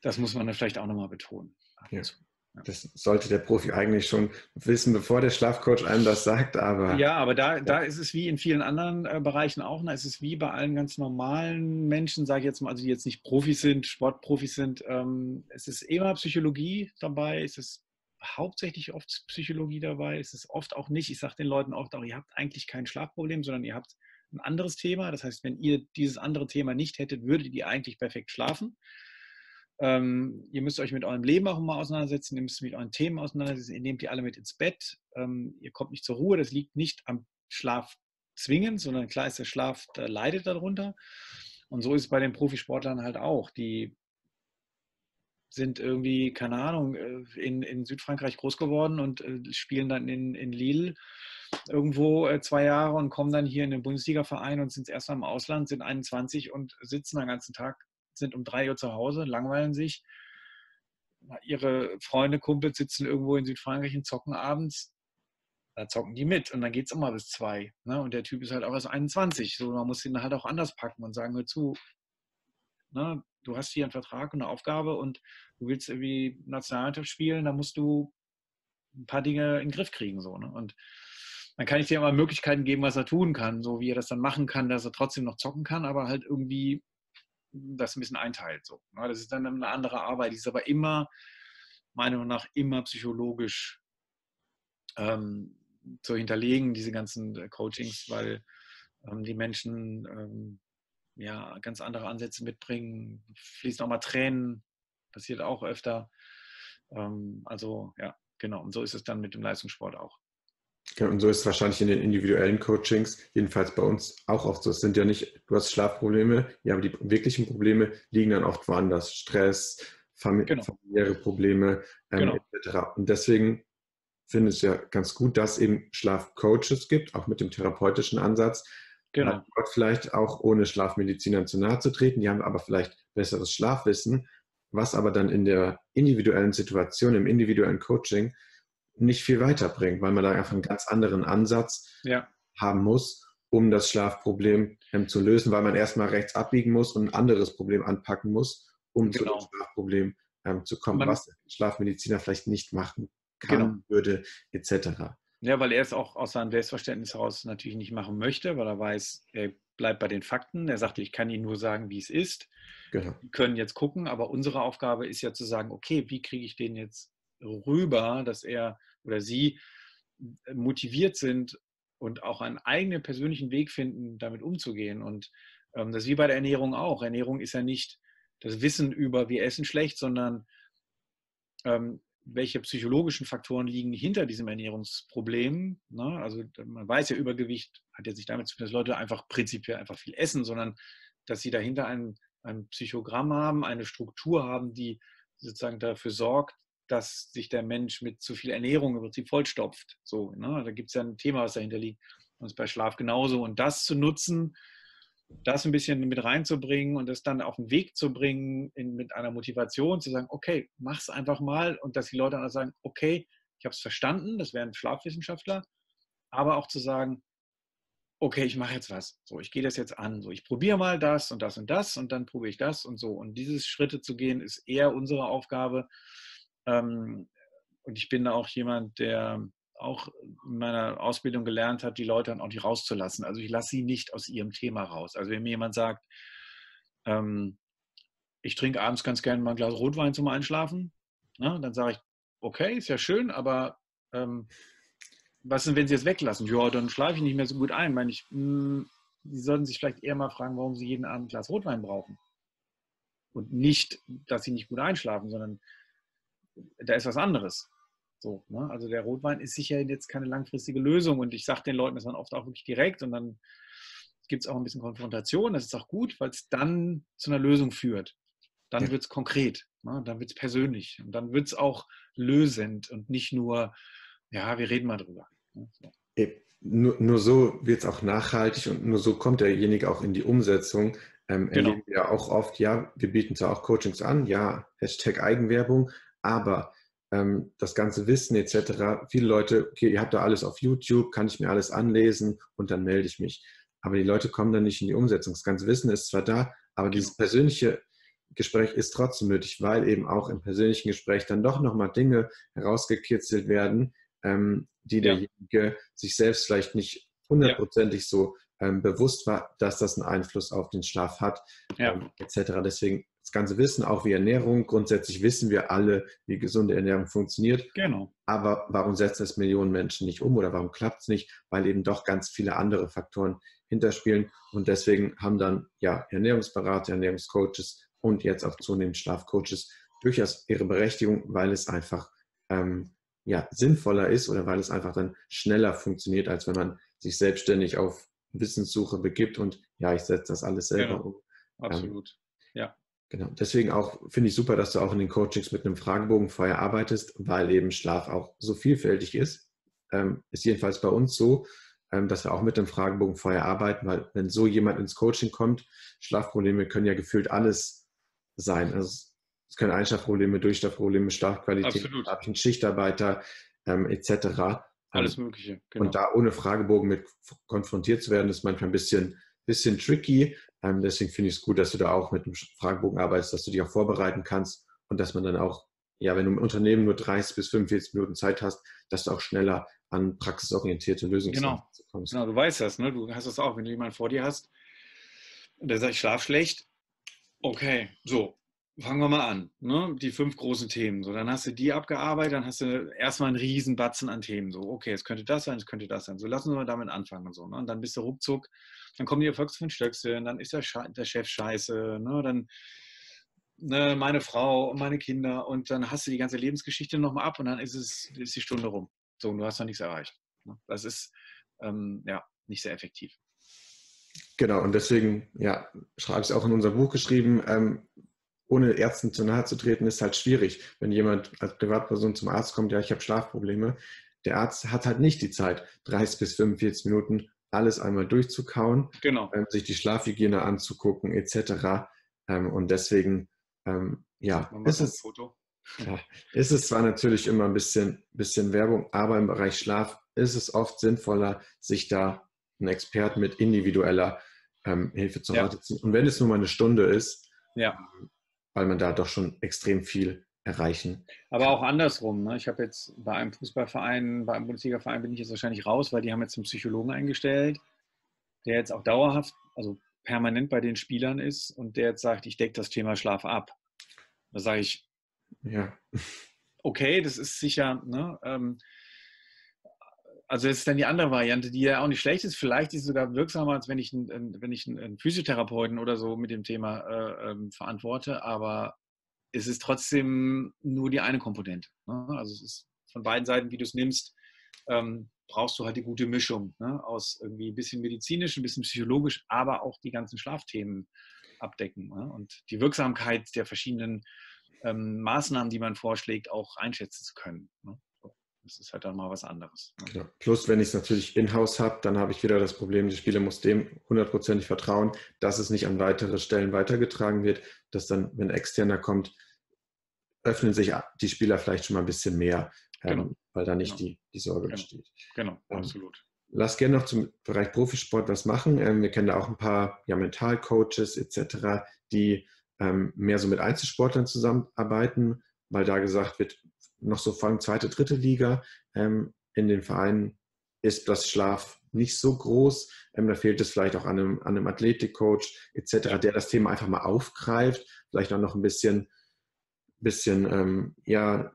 Das muss man dann vielleicht auch nochmal betonen. Ja. Das sollte der Profi eigentlich schon wissen, bevor der Schlafcoach einem das sagt, aber. Ja, aber da, da ist es wie in vielen anderen äh, Bereichen auch. Da ist es wie bei allen ganz normalen Menschen, sage ich jetzt mal, also die jetzt nicht Profis sind, Sportprofis sind. Ähm, es ist immer Psychologie dabei, es ist hauptsächlich oft Psychologie dabei, es ist oft auch nicht. Ich sage den Leuten oft auch, ihr habt eigentlich kein Schlafproblem, sondern ihr habt ein anderes Thema. Das heißt, wenn ihr dieses andere Thema nicht hättet, würdet ihr eigentlich perfekt schlafen. Ähm, ihr müsst euch mit eurem Leben auch mal auseinandersetzen, ihr müsst mit euren Themen auseinandersetzen, ihr nehmt die alle mit ins Bett, ähm, ihr kommt nicht zur Ruhe, das liegt nicht am Schlaf zwingend, sondern klar ist der Schlaf, der leidet darunter. Und so ist es bei den Profisportlern halt auch. Die sind irgendwie, keine Ahnung, äh, in, in Südfrankreich groß geworden und äh, spielen dann in, in Lille irgendwo äh, zwei Jahre und kommen dann hier in den Bundesliga-Verein und sind erst mal im Ausland, sind 21 und sitzen den ganzen Tag, sind um drei Uhr zu Hause, langweilen sich. Ihre Freunde, Kumpels sitzen irgendwo in Südfrankreich und zocken abends. Da zocken die mit und dann geht es immer bis zwei. Ne? Und der Typ ist halt auch erst 21. So, man muss ihn halt auch anders packen und sagen, hör zu, ne? du hast hier einen Vertrag und eine Aufgabe und du willst irgendwie Nationalmannschaft spielen, da musst du ein paar Dinge in den Griff kriegen. So, ne? Und dann kann ich dir immer Möglichkeiten geben, was er tun kann, so wie er das dann machen kann, dass er trotzdem noch zocken kann, aber halt irgendwie das ein bisschen einteilt. So. Ne? Das ist dann eine andere Arbeit, die ist aber immer, meiner Meinung nach, immer psychologisch ähm, zu hinterlegen, diese ganzen äh, Coachings, weil ähm, die Menschen ähm, ja ganz andere Ansätze mitbringen, fließen auch mal Tränen, passiert auch öfter. Ähm, also ja, genau. Und so ist es dann mit dem Leistungssport auch. Ja, und so ist es wahrscheinlich in den individuellen Coachings, jedenfalls bei uns auch oft so. Es sind ja nicht, du hast Schlafprobleme, ja, aber die wirklichen Probleme liegen dann oft woanders. Stress, famili genau. familiäre Probleme ähm, genau. etc. Und deswegen finde ich es ja ganz gut, dass es eben Schlafcoaches gibt, auch mit dem therapeutischen Ansatz. Genau. Dort vielleicht auch ohne Schlafmedizinern zu nahe zu treten, die haben aber vielleicht besseres Schlafwissen, was aber dann in der individuellen Situation, im individuellen Coaching nicht viel weiterbringt, weil man da einfach einen ganz anderen Ansatz ja. haben muss, um das Schlafproblem ähm, zu lösen, weil man erstmal rechts abbiegen muss und ein anderes Problem anpacken muss, um genau. zu dem Schlafproblem ähm, zu kommen, man, was der Schlafmediziner vielleicht nicht machen kann, genau. würde, etc. Ja, weil er es auch aus seinem Selbstverständnis heraus natürlich nicht machen möchte, weil er weiß, er bleibt bei den Fakten. Er sagte, ich kann Ihnen nur sagen, wie es ist. Genau. Wir können jetzt gucken, aber unsere Aufgabe ist ja zu sagen, okay, wie kriege ich den jetzt rüber, dass er oder sie äh, motiviert sind und auch einen eigenen persönlichen Weg finden, damit umzugehen. Und ähm, das ist wie bei der Ernährung auch. Ernährung ist ja nicht das Wissen über, wir essen schlecht, sondern ähm, welche psychologischen Faktoren liegen hinter diesem Ernährungsproblem. Ne? Also man weiß ja, Übergewicht hat jetzt nicht damit zu tun, dass Leute einfach prinzipiell einfach viel essen, sondern dass sie dahinter ein, ein Psychogramm haben, eine Struktur haben, die sozusagen dafür sorgt, dass sich der Mensch mit zu viel Ernährung im Prinzip vollstopft. So, ne? Da gibt es ja ein Thema, was dahinter liegt. Und es bei Schlaf genauso. Und das zu nutzen, das ein bisschen mit reinzubringen und das dann auf den Weg zu bringen in, mit einer Motivation, zu sagen, okay, mach's einfach mal und dass die Leute dann sagen, okay, ich habe es verstanden, das wären Schlafwissenschaftler, aber auch zu sagen, okay, ich mache jetzt was. So, ich gehe das jetzt an. So, ich probiere mal das und das und das und dann probiere ich das und so. Und diese Schritte zu gehen, ist eher unsere Aufgabe, ähm, und ich bin auch jemand, der auch in meiner Ausbildung gelernt hat, die Leute dann auch nicht rauszulassen. Also ich lasse sie nicht aus ihrem Thema raus. Also wenn mir jemand sagt, ähm, ich trinke abends ganz gerne mal ein Glas Rotwein zum Einschlafen, ne, dann sage ich, okay, ist ja schön, aber ähm, was ist, wenn Sie es weglassen? Ja, dann schlafe ich nicht mehr so gut ein. Meine ich, mh, hm, Sie sollten sich vielleicht eher mal fragen, warum Sie jeden Abend ein Glas Rotwein brauchen. Und nicht, dass Sie nicht gut einschlafen, sondern da ist was anderes. So, ne? Also der Rotwein ist sicher jetzt keine langfristige Lösung und ich sage den Leuten das dann oft auch wirklich direkt und dann gibt es auch ein bisschen Konfrontation, das ist auch gut, weil es dann zu einer Lösung führt. Dann ja. wird es konkret, ne? dann wird es persönlich und dann wird es auch lösend und nicht nur, ja, wir reden mal drüber. Ne? So. Nur, nur, so wird es auch nachhaltig und nur so kommt derjenige auch in die Umsetzung. Ähm, genau. Erleben wir auch oft, ja, wir bieten zwar auch Coachings an, ja, Hashtag Eigenwerbung, aber ähm, das ganze Wissen etc., viele Leute, okay, ihr habt da alles auf YouTube, kann ich mir alles anlesen und dann melde ich mich. Aber die Leute kommen dann nicht in die Umsetzung. Das ganze Wissen ist zwar da, aber genau. dieses persönliche Gespräch ist trotzdem nötig, weil eben auch im persönlichen Gespräch dann doch nochmal Dinge herausgekitzelt werden, ähm, die ja. derjenige sich selbst vielleicht nicht hundertprozentig ja. so ähm, bewusst war, dass das einen Einfluss auf den Schlaf hat, ja. ähm, etc. Deswegen das ganze Wissen, auch wie Ernährung. Grundsätzlich wissen wir alle, wie gesunde Ernährung funktioniert. Genau. Aber warum setzen es Millionen Menschen nicht um oder warum klappt es nicht? Weil eben doch ganz viele andere Faktoren hinterspielen. Und deswegen haben dann ja Ernährungsberater, Ernährungscoaches und jetzt auch zunehmend Schlafcoaches durchaus ihre Berechtigung, weil es einfach ähm, ja, sinnvoller ist oder weil es einfach dann schneller funktioniert, als wenn man sich selbstständig auf Wissenssuche begibt und ja, ich setze das alles selber genau. um. Absolut. Ähm. Genau. Deswegen auch finde ich super, dass du auch in den Coachings mit einem Fragebogen vorher arbeitest, weil eben Schlaf auch so vielfältig ist. Ähm, ist jedenfalls bei uns so, ähm, dass wir auch mit dem Fragebogen vorher arbeiten, weil wenn so jemand ins Coaching kommt, Schlafprobleme können ja gefühlt alles sein. Also es können Einschlafprobleme, Durchschlafprobleme, Schlafqualität, einen Schichtarbeiter ähm, etc. Alles Mögliche. Genau. Und da ohne Fragebogen mit konfrontiert zu werden, ist manchmal ein bisschen, bisschen tricky. Ähm, deswegen finde ich es gut, dass du da auch mit einem Fragebogen arbeitest, dass du dich auch vorbereiten kannst und dass man dann auch, ja, wenn du im Unternehmen nur 30 bis 45 Minuten Zeit hast, dass du auch schneller an praxisorientierte Lösungen genau. kommst. Genau, du weißt das, ne? Du hast das auch, wenn du jemanden vor dir hast und der sagt, ich schlaf schlecht. Okay, so, fangen wir mal an, ne? die fünf großen Themen. So, dann hast du die abgearbeitet, dann hast du erstmal einen riesen Batzen an Themen. So, okay, es könnte das sein, es könnte das sein. So, lassen wir mal damit anfangen und so. Ne? Und dann bist du ruckzuck, dann kommen die Erfolgsfünf Stöckchen, dann ist der, der Chef scheiße, ne? dann ne, meine Frau und meine Kinder und dann hast du die ganze Lebensgeschichte nochmal ab und dann ist es ist die Stunde rum. So, und du hast noch nichts erreicht. Ne? Das ist ähm, ja nicht sehr effektiv. Genau, und deswegen ja, schreibe ich es auch in unser Buch geschrieben, ähm, ohne Ärzten zu nahe zu treten, ist halt schwierig. Wenn jemand als Privatperson zum Arzt kommt, ja, ich habe Schlafprobleme, der Arzt hat halt nicht die Zeit, 30 bis 45 Minuten alles einmal durchzukauen, genau. ähm, sich die Schlafhygiene anzugucken, etc. Ähm, und deswegen, ähm, ja, ist es, ja, ist es zwar natürlich immer ein bisschen, bisschen Werbung, aber im Bereich Schlaf ist es oft sinnvoller, sich da einen Experten mit individueller ähm, Hilfe zu ja. Rate ziehen. Und wenn es nur mal eine Stunde ist, ja. Weil man da doch schon extrem viel erreichen. Aber auch andersrum. Ne? Ich habe jetzt bei einem Fußballverein, bei einem Bundesliga-Verein bin ich jetzt wahrscheinlich raus, weil die haben jetzt einen Psychologen eingestellt, der jetzt auch dauerhaft, also permanent bei den Spielern ist und der jetzt sagt, ich decke das Thema Schlaf ab. Da sage ich, ja. okay, das ist sicher, ne, ähm, also das ist dann die andere Variante, die ja auch nicht schlecht ist. Vielleicht ist es sogar wirksamer, als wenn ich, einen, wenn ich einen Physiotherapeuten oder so mit dem Thema äh, ähm, verantworte. Aber es ist trotzdem nur die eine Komponente. Ne? Also es ist von beiden Seiten, wie du es nimmst, ähm, brauchst du halt die gute Mischung ne? aus irgendwie ein bisschen medizinisch, ein bisschen psychologisch, aber auch die ganzen Schlafthemen abdecken ne? und die Wirksamkeit der verschiedenen ähm, Maßnahmen, die man vorschlägt, auch einschätzen zu können. Ne? Das ist halt dann mal was anderes. Ne? Genau. Plus, wenn ich es natürlich in-house habe, dann habe ich wieder das Problem, der Spieler muss dem hundertprozentig vertrauen, dass es nicht an weitere Stellen weitergetragen wird, dass dann, wenn externer kommt, öffnen sich die Spieler vielleicht schon mal ein bisschen mehr, ähm, genau. ähm, weil da nicht genau. die, die Sorge genau. besteht. Genau, ähm, absolut. Lass gerne noch zum Bereich Profisport was machen. Ähm, wir kennen da auch ein paar ja, Mentalcoaches etc., die ähm, mehr so mit Einzelsportlern zusammenarbeiten, weil da gesagt wird, noch so vor allem zweite, dritte Liga. Ähm, in den Vereinen ist das Schlaf nicht so groß. Ähm, da fehlt es vielleicht auch an einem, an einem Athletikcoach etc., der das Thema einfach mal aufgreift, vielleicht auch noch ein bisschen, bisschen ähm, ja,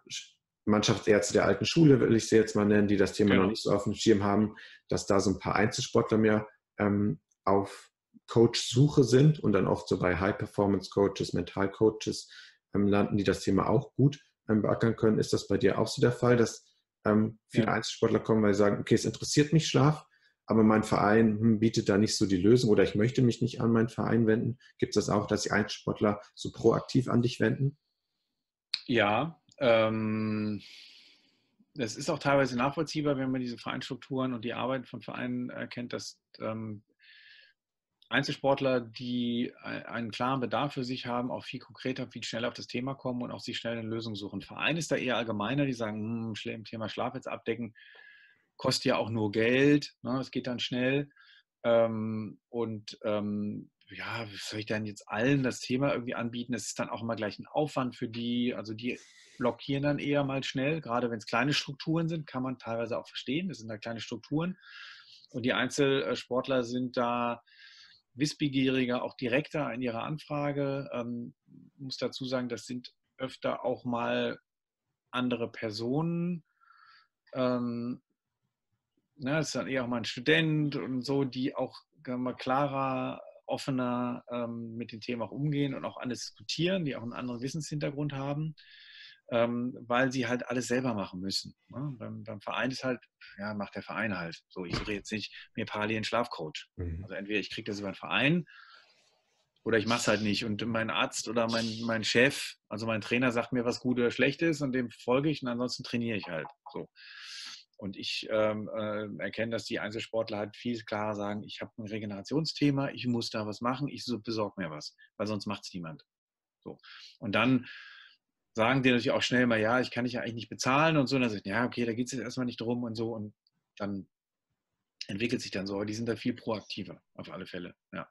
Mannschaftsärzte der alten Schule, will ich sie jetzt mal nennen, die das Thema genau. noch nicht so auf dem Schirm haben, dass da so ein paar Einzelsportler mehr ähm, auf Coach-Suche sind und dann oft so bei High-Performance-Coaches, Mental-Coaches ähm, landen, die das Thema auch gut ähm, beackern können. Ist das bei dir auch so der Fall, dass ähm, viele ja. Einzelsportler kommen, weil sie sagen, okay, es interessiert mich Schlaf, aber mein Verein hm, bietet da nicht so die Lösung oder ich möchte mich nicht an meinen Verein wenden. Gibt es das auch, dass die Einzelsportler so proaktiv an dich wenden? Ja, ähm, das ist auch teilweise nachvollziehbar, wenn man diese Vereinsstrukturen und die Arbeit von Vereinen erkennt, dass ähm, Einzelsportler, die einen klaren Bedarf für sich haben, auch viel konkreter, viel schneller auf das Thema kommen und auch sich schnell eine Lösung suchen. Verein ist da eher allgemeiner, die sagen, hm, Thema Schlaf jetzt abdecken, kostet ja auch nur Geld, ne, das geht dann schnell. Ähm, und ähm, ja, wie soll ich denn jetzt allen das Thema irgendwie anbieten? Es ist dann auch immer gleich ein Aufwand für die, also die blockieren dann eher mal schnell, gerade wenn es kleine Strukturen sind, kann man teilweise auch verstehen, das sind da kleine Strukturen. Und die Einzelsportler sind da wissbegieriger, auch direkter in ihrer Anfrage. Ähm, muss dazu sagen, das sind öfter auch mal andere Personen. Ähm, ne, das ist dann eher auch mal ein Student und so, die auch mal klarer, offener ähm, mit den Themen auch umgehen und auch alles diskutieren, die auch einen anderen Wissenshintergrund haben ähm, weil sie halt alles selber machen müssen. Ne? Beim, beim, Verein ist halt, ja, macht der Verein halt. So, ich suche jetzt nicht mir parallel einen Schlafcoach. Mhm. Also entweder ich kriege das über einen Verein oder ich mache es halt nicht. Und mein Arzt oder mein, mein Chef, also mein Trainer sagt mir, was gut oder schlecht ist und dem folge ich und ansonsten trainiere ich halt. So. Und ich ähm, äh, erkenne, dass die Einzelsportler halt viel klarer sagen, ich habe ein Regenerationsthema, ich muss da was machen, ich besorge mir was, weil sonst macht es niemand. So. Und dann sagen die natürlich auch schnell mal, ja, ich kann dich ja eigentlich nicht bezahlen und so. Und dann sagt, ja, okay, da geht es jetzt erstmal nicht drum und so. Und dann entwickelt sich dann so. Aber die sind da viel proaktiver, auf alle Fälle. Ja.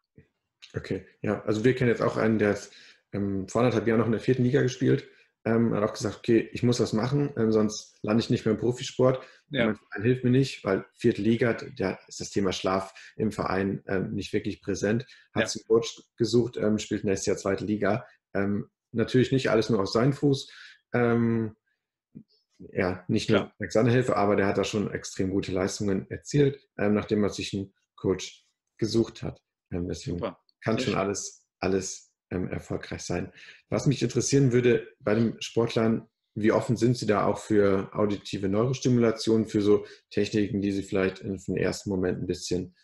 Okay, ja, also wir kennen jetzt auch einen, der hat ähm, vor anderthalb Jahren noch in der vierten Liga gespielt. Ähm, hat auch gesagt, okay, ich muss das machen, ähm, sonst lande ich nicht mehr im Profisport. Ja. Mein Verein hilft mir nicht, weil vierte Liga, da ist das Thema Schlaf im Verein ähm, nicht wirklich präsent. Hat ja. sich einen Coach gesucht, ähm, spielt nächstes Jahr zweite Liga. Natürlich nicht alles nur aus seinem Fuß. Ähm, ja, nicht nur ja. seine Hilfe, aber der hat da schon extrem gute Leistungen erzielt, ähm, nachdem er sich einen Coach gesucht hat. Ähm, deswegen Super. kann Sehr schon schön. alles, alles ähm, erfolgreich sein. Was mich interessieren würde bei den Sportlern, wie offen sind sie da auch für auditive Neurostimulation, für so Techniken, die sie vielleicht in den ersten Moment ein bisschen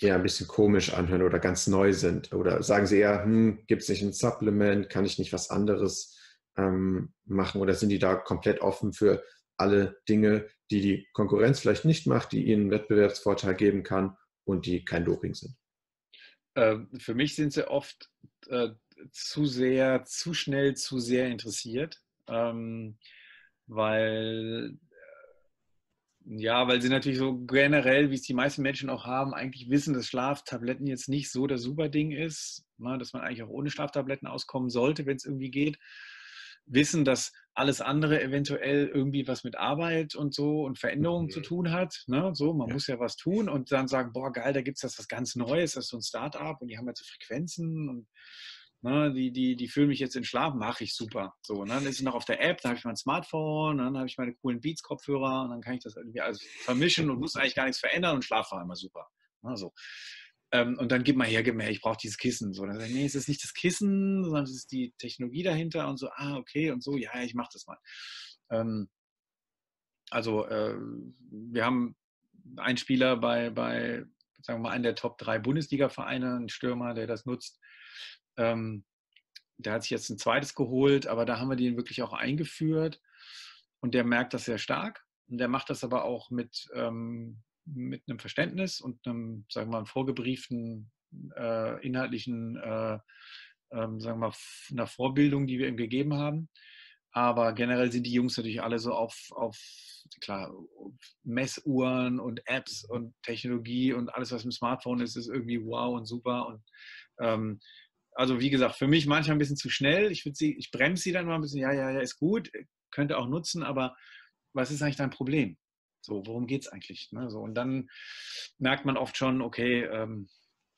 eher ein bisschen komisch anhören oder ganz neu sind? Oder sagen Sie eher, hm, gibt es nicht ein Supplement, kann ich nicht was anderes ähm, machen? Oder sind die da komplett offen für alle Dinge, die die Konkurrenz vielleicht nicht macht, die ihnen Wettbewerbsvorteil geben kann und die kein Doping sind? Ähm, für mich sind sie oft äh, zu sehr, zu schnell, zu sehr interessiert, ähm, weil ja, weil sie natürlich so generell, wie es die meisten Menschen auch haben, eigentlich wissen, dass Schlaftabletten jetzt nicht so das super Ding ist, ne, dass man eigentlich auch ohne Schlaftabletten auskommen sollte, wenn es irgendwie geht. Wissen, dass alles andere eventuell irgendwie was mit Arbeit und so und Veränderungen mhm. zu tun hat. Ne? So, man ja. muss ja was tun und dann sagen, boah, geil, da gibt es das was ganz Neues, das ist so ein Start-up und die haben jetzt so Frequenzen und Ne, die, die, die fühlen mich jetzt in Schlaf, mache ich super. So, ne, dann ist es noch auf der App, dann habe ich mein Smartphone, dann habe ich meine coolen Beats-Kopfhörer und dann kann ich das irgendwie alles vermischen und muss eigentlich gar nichts verändern und schlafe immer super. Ne, so. Ähm, und dann gib mal her, gib her, ich brauche dieses Kissen. So, dann sage ich, nee, es ist nicht das Kissen, sondern es ist die Technologie dahinter und so, ah, okay, und so, ja, ich mache das mal. Ähm, also, äh, wir haben einen Spieler bei, bei, sagen wir mal, einen der Top 3 Bundesliga-Vereine, einen Stürmer, der das nutzt. Ähm, der hat sich jetzt ein zweites geholt, aber da haben wir den wirklich auch eingeführt und der merkt das sehr stark. Und der macht das aber auch mit, ähm, mit einem Verständnis und einem, sagen wir mal, vorgebrieften äh, inhaltlichen, äh, ähm, sagen wir mal, einer Vorbildung, die wir ihm gegeben haben. Aber generell sind die Jungs natürlich alle so auf, auf klar, Messuhren und Apps und Technologie und alles, was im Smartphone ist, ist irgendwie wow und super. Und ähm, also wie gesagt, für mich manchmal ein bisschen zu schnell. Ich, ich bremse sie dann mal ein bisschen, ja, ja, ja, ist gut, könnte auch nutzen, aber was ist eigentlich dein Problem? So, worum geht es eigentlich? Ne? So, und dann merkt man oft schon, okay, ähm,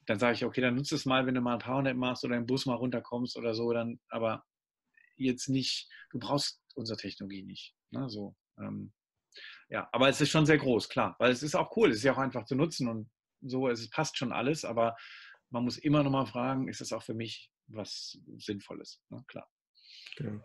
dann sage ich, okay, dann nutze es mal, wenn du mal ein Powernap machst oder im Bus mal runterkommst oder so, dann, aber jetzt nicht, du brauchst unsere Technologie nicht. Ne? So, ähm, ja, aber es ist schon sehr groß, klar, weil es ist auch cool, es ist ja auch einfach zu nutzen und so, es passt schon alles, aber man muss immer noch mal fragen, ist das auch für mich was Sinnvolles? Ne? Klar. Genau.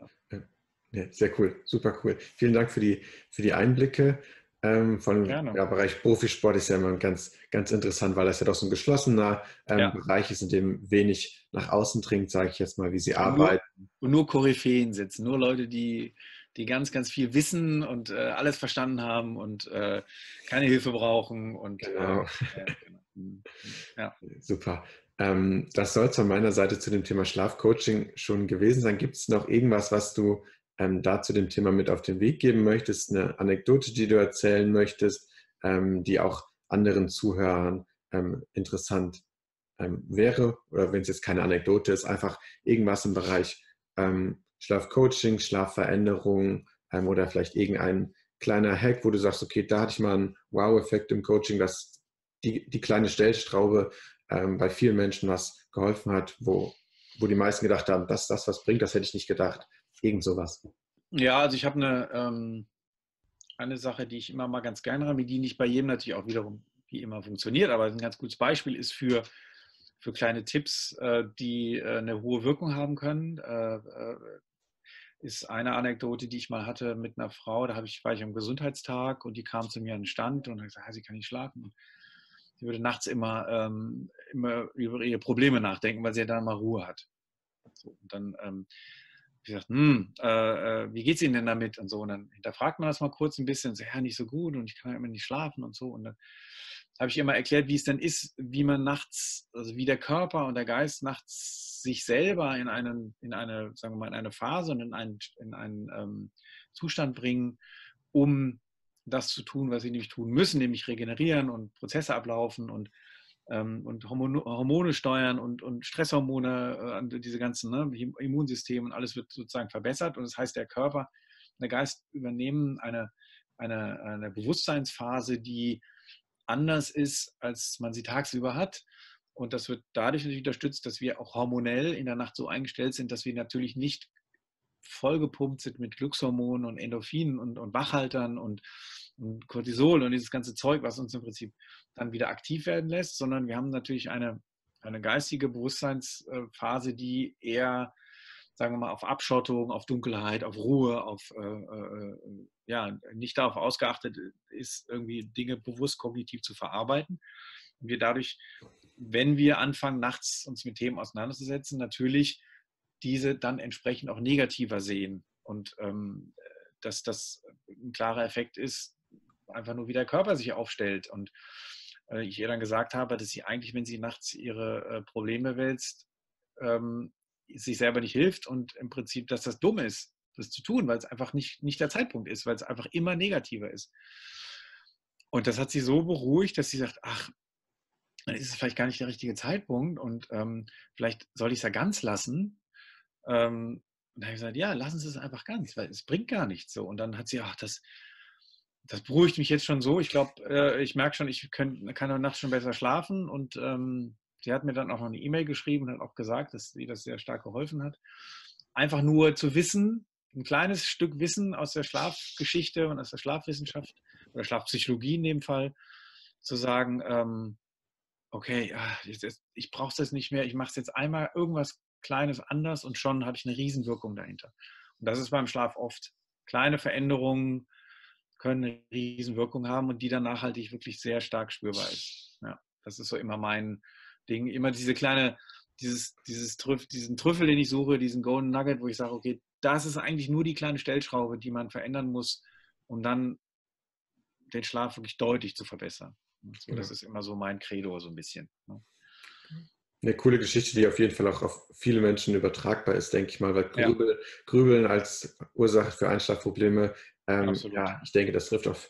Ja, sehr cool, super cool. Vielen Dank für die, für die Einblicke. Ähm, von ja, Bereich Profisport ist ja immer ganz, ganz interessant, weil das ja doch so ein geschlossener ähm, ja. Bereich ist, in dem wenig nach außen dringt, sage ich jetzt mal, wie sie und arbeiten. Nur, und nur Koryphäen sitzen, nur Leute, die, die ganz, ganz viel wissen und äh, alles verstanden haben und äh, keine Hilfe brauchen. Und, äh, genau. Genau. Mhm. Ja. Super. Ähm, das soll es von meiner Seite zu dem Thema Schlafcoaching schon gewesen sein. Gibt es noch irgendwas, was du ähm, da zu dem Thema mit auf den Weg geben möchtest? Eine Anekdote, die du erzählen möchtest, ähm, die auch anderen Zuhörern ähm, interessant ähm, wäre? Oder wenn es jetzt keine Anekdote ist, einfach irgendwas im Bereich ähm, Schlafcoaching, Schlafveränderung oder vielleicht irgendein kleiner Hack, wo du sagst, okay, da hatte ich mal einen Wow-Effekt im Coaching, das die, die kleine Stellschraube ähm, bei vielen Menschen was geholfen hat, wo, wo die meisten gedacht haben, dass das was bringt, das hätte ich nicht gedacht. Irgend sowas. Ja, also ich habe eine, ähm, eine Sache, die ich immer mal ganz gerne habe, die nicht bei jedem natürlich auch wiederum wie immer funktioniert, aber ein ganz gutes Beispiel ist für, für kleine Tipps, äh, die äh, eine hohe Wirkung haben können. Äh, äh ist eine Anekdote, die ich mal hatte mit einer Frau, da ich, war ich am Gesundheitstag und die kam zu mir an den Stand und hat gesagt, sie kann nicht schlafen. Sie würde nachts immer, ähm, immer über ihre Probleme nachdenken, weil sie ja dann mal Ruhe hat. So, und dann ähm, ich gesagt, hm, äh, äh, wie geht's Ihnen denn damit? Und so. Und dann hinterfragt man das mal kurz ein bisschen, so, ja, nicht so gut und ich kann ja immer nicht schlafen und so. Und dann habe ich mal erklärt, wie es denn ist, wie man nachts, also wie der Körper und der Geist nachts sich selber in einen, in eine, sagen wir mal, in eine Phase und in einen, in einen ähm, Zustand bringen, um das zu tun, was sie nämlich tun müssen, nämlich regenerieren und Prozesse ablaufen und ähm, und Hormone, Hormone, steuern und, und Stresshormone, äh, diese ganzen ne, Immunsysteme und alles wird sozusagen verbessert. Und das heißt, der Körper und der Geist übernehmen eine, eine, eine Bewusstseinsphase, die anders ist, als man sie tagsüber hat. Und das wird dadurch natürlich unterstützt, dass wir auch hormonell in der Nacht so eingestellt sind, dass wir natürlich nicht vollgepumpt sind mit Glückshormonen und Endorphinen und, und Wachhaltern und und Cortisol und dieses ganze Zeug, was uns im Prinzip dann wieder aktiv werden lässt, sondern wir haben natürlich eine, eine geistige Bewusstseinsphase, die eher, sagen wir mal, auf Abschottung, auf Dunkelheit, auf Ruhe, auf äh, äh, ja, nicht darauf ausgeachtet ist, irgendwie Dinge bewusst kognitiv zu verarbeiten. Und wir dadurch, wenn wir anfangen, nachts uns mit Themen auseinanderzusetzen, natürlich diese dann entsprechend auch negativer sehen. Und ähm, dass das ein klarer Effekt ist, einfach nur, wie der Körper sich aufstellt. Und äh, ich ihr dann gesagt habe, dass sie eigentlich, wenn sie nachts ihre äh, Probleme wälzt, ähm, sich selber nicht hilft und im Prinzip, dass das dumm ist, das zu tun, weil es einfach nicht, nicht der Zeitpunkt ist, weil es einfach immer negativer ist. Und das hat sie so beruhigt, dass sie sagt, ach, dann ist es vielleicht gar nicht der richtige Zeitpunkt und ähm, vielleicht soll ich es ja ganz lassen. Ähm, und dann habe ich gesagt, ja, lassen Sie es einfach ganz, weil es bringt gar nichts so. Und dann hat sie, ach, das, das beruhigt mich jetzt schon so. Ich glaube, äh, ich merke schon, ich können, kann heute Nacht schon besser schlafen. Und ähm, sie hat mir dann auch noch eine E-Mail geschrieben und hat auch gesagt, dass sie das sehr stark geholfen hat. Einfach nur zu wissen, ein kleines Stück Wissen aus der Schlafgeschichte und aus der Schlafwissenschaft oder Schlafpsychologie in dem Fall, zu sagen, ähm, okay, ich, ich brauche das nicht mehr, ich mache es jetzt einmal irgendwas Kleines anders und schon habe ich eine Riesenwirkung dahinter. Und das ist beim Schlaf oft. Kleine Veränderungen, können eine Riesenwirkung haben und die dann nachhaltig wirklich sehr stark spürbar ist. Ja, das ist so immer mein Ding. Immer diese kleine, dieses, dieses Trüff, diesen Trüffel, den ich suche, diesen Golden Nugget, wo ich sage, okay, das ist eigentlich nur die kleine Stellschraube, die man verändern muss, um dann den Schlaf wirklich deutlich zu verbessern. So, das ist immer so mein Credo, so ein bisschen. Ne? Eine coole Geschichte, die auf jeden Fall auch auf viele Menschen übertragbar ist, denke ich mal, weil Grübel, ja. Grübeln als Ursache für Einschlafprobleme ähm, ja, ich denke, das trifft auf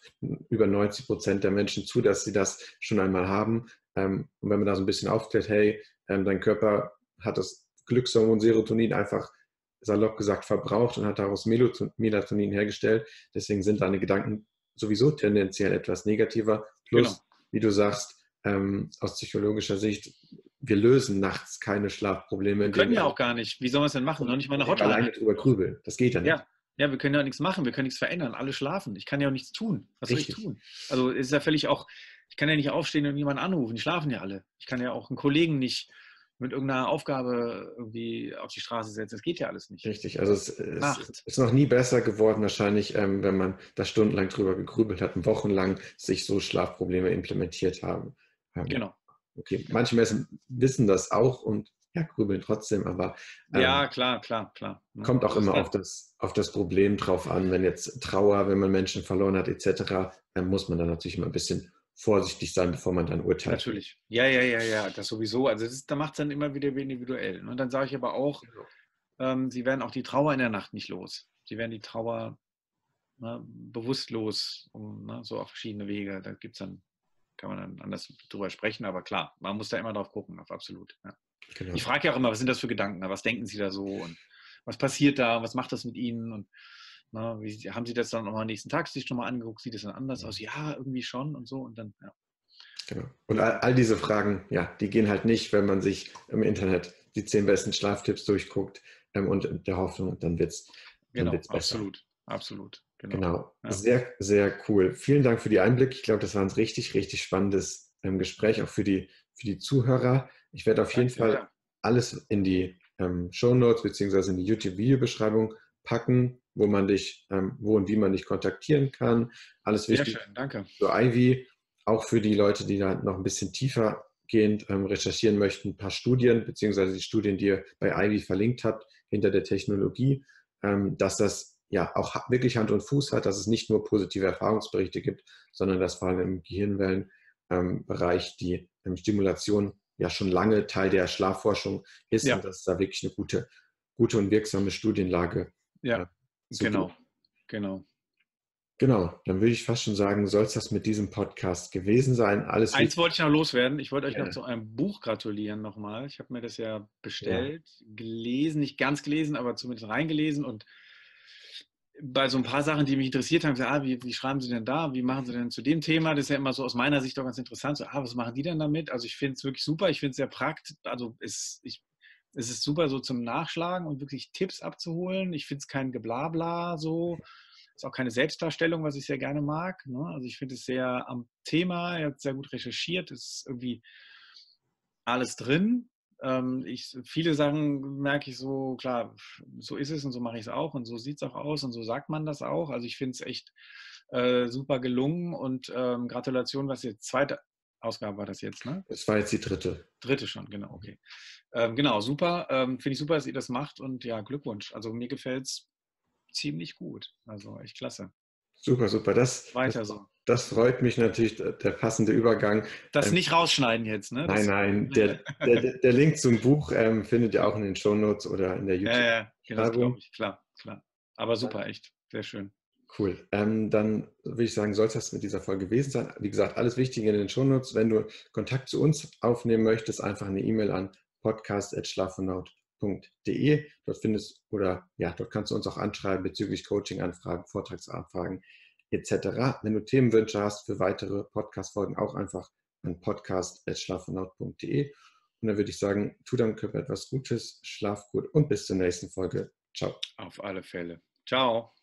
über 90 Prozent der Menschen zu, dass sie das schon einmal haben. Ähm, und wenn man da so ein bisschen aufklärt, hey, ähm, dein Körper hat das Glückshormon Serotonin einfach salopp gesagt verbraucht und hat daraus Melatonin hergestellt. Deswegen sind deine Gedanken sowieso tendenziell etwas negativer. Plus, genau. wie du sagst, ähm, aus psychologischer Sicht, wir lösen nachts keine Schlafprobleme. Wir können ja auch gar nicht. Wie soll man es denn machen? Noch nicht mal eine Hotline. Alleine drüber grübeln. Das geht ja nicht. Ja, ja, wir können ja nichts machen, wir können nichts verändern, alle schlafen. Ich kann ja auch nichts tun. Was Richtig. soll ich tun? Also ist ja völlig auch, ich kann ja nicht aufstehen und jemanden anrufen, die schlafen ja alle. Ich kann ja auch einen Kollegen nicht mit irgendeiner Aufgabe irgendwie auf die Straße setzen. Das geht ja alles nicht. Richtig, also es, es ist noch nie besser geworden wahrscheinlich, ähm, wenn man da stundenlang drüber gegrübelt hat und wochenlang sich so Schlafprobleme implementiert haben. Ähm, genau. Okay, manche Menschen wissen das auch und ja, grübeln trotzdem, aber. Ähm, ja, klar, klar, klar. Ne? Kommt auch immer auf das, auf das Problem drauf an. Wenn jetzt Trauer, wenn man Menschen verloren hat, etc., dann muss man dann natürlich immer ein bisschen vorsichtig sein, bevor man dann urteilt. Natürlich. Ja, ja, ja, ja, das sowieso. Also das, da macht es dann immer wieder individuell. Und ne? dann sage ich aber auch, genau. ähm, sie werden auch die Trauer in der Nacht nicht los. Sie werden die Trauer ne, bewusstlos, um, ne, so auf verschiedene Wege. Da gibt es dann, kann man dann anders drüber sprechen, aber klar, man muss da immer drauf gucken, auf absolut. Ja. Genau. Ich frage ja auch immer, was sind das für Gedanken? Was denken Sie da so? Und was passiert da? Was macht das mit Ihnen? Und na, wie, haben Sie das dann nochmal am nächsten Tag sich nochmal angeguckt? Sieht das dann anders aus? Ja, irgendwie schon und so. Und dann, ja. Genau. Und all, all, diese Fragen, ja, die gehen halt nicht, wenn man sich im Internet die zehn besten Schlaftipps durchguckt ähm, und der Hoffnung, dann wird es genau, besser. Absolut, absolut. Genau, genau. Ja. sehr, sehr cool. Vielen Dank für die Einblicke. Ich glaube, das war ein richtig, richtig spannendes ähm, Gespräch, auch für die, für die Zuhörer. Ich werde auf Danke, jeden Fall ja. alles in die ähm, Show Notes beziehungsweise in die YouTube-Videobeschreibung packen, wo man dich, ähm, wo und wie man dich kontaktieren kann. Alles wichtig. Sehr schön, danke. Für Ivy, auch für die Leute, die da noch ein bisschen tiefer gehend ähm, recherchieren möchten, ein paar Studien, beziehungsweise die Studien, die ihr bei Ivy verlinkt habt, hinter der Technologie, ähm, dass das ja auch wirklich Hand und Fuß hat, dass es nicht nur positive Erfahrungsberichte gibt, sondern dass vor allem im Gehirnwellenbereich ähm, die ähm, Stimulation ja schon lange Teil der Schlafforschung ist ja. und dass es da wirklich eine gute, gute und wirksame Studienlage ja, äh, genau, genau. Genau, dann würde ich fast schon sagen, soll es das mit diesem Podcast gewesen sein. Alles Eins wollte ich noch loswerden. Ich wollte euch ja. noch zu einem Buch gratulieren nochmal. Ich habe mir das ja bestellt, ja. gelesen, nicht ganz gelesen, aber zumindest reingelesen und bei so ein paar Sachen, die mich interessiert haben, gesagt, ah, wie, wie, schreiben Sie denn da? Wie machen Sie denn zu dem Thema? Das ist ja immer so aus meiner Sicht auch ganz interessant. So, ah, was machen die denn damit? Also ich finde es wirklich super. Ich finde es sehr praktisch. Also es, ich, es ist super so zum Nachschlagen und wirklich Tipps abzuholen. Ich finde es kein Geblabla so. Ist auch keine Selbstdarstellung, was ich sehr gerne mag. Ne? Also ich finde es sehr am Thema. Er hat sehr gut recherchiert. Ist irgendwie alles drin. Ähm, ich, viele Sachen merke ich so, klar, so ist es und so mache ich es auch und so sieht es auch aus und so sagt man das auch. Also ich finde es echt äh, super gelungen und ähm, Gratulation, was jetzt zweite Ausgabe war das jetzt, ne? Es war jetzt die dritte. Dritte schon, genau, okay. Ähm, genau, super. Ähm, finde ich super, dass ihr das macht und ja, Glückwunsch. Also mir gefällt es ziemlich gut. Also echt klasse. Super, super. Das, Weiter so. Das freut mich natürlich, der passende Übergang. Das ähm, nicht rausschneiden jetzt, ne? Das nein, nein. Der, der, der, Link zum Buch ähm, findet ihr auch in den Shownotes oder in der YouTube. Ja, ja, glaube ich. Klar, klar. Aber super, echt. Sehr schön. Cool. Ähm, dann würde ich sagen, soll es das mit dieser Folge gewesen sein. Wie gesagt, alles Wichtige in den Shownotes. Wenn du Kontakt zu uns aufnehmen möchtest, einfach eine E-Mail an podcast.schlafenaut.de. Dort findest oder ja, dort kannst du uns auch anschreiben bezüglich Coaching-Anfragen, Vortragsanfragen etc. Wenn du Themenwünsche hast für weitere Podcast-Folgen, auch einfach an podcast.schlafenaut.de. Und dann würde ich sagen, tu deinem Körper etwas Gutes, schlaf gut und bis zur nächsten Folge. Ciao. Auf alle Fälle. Ciao.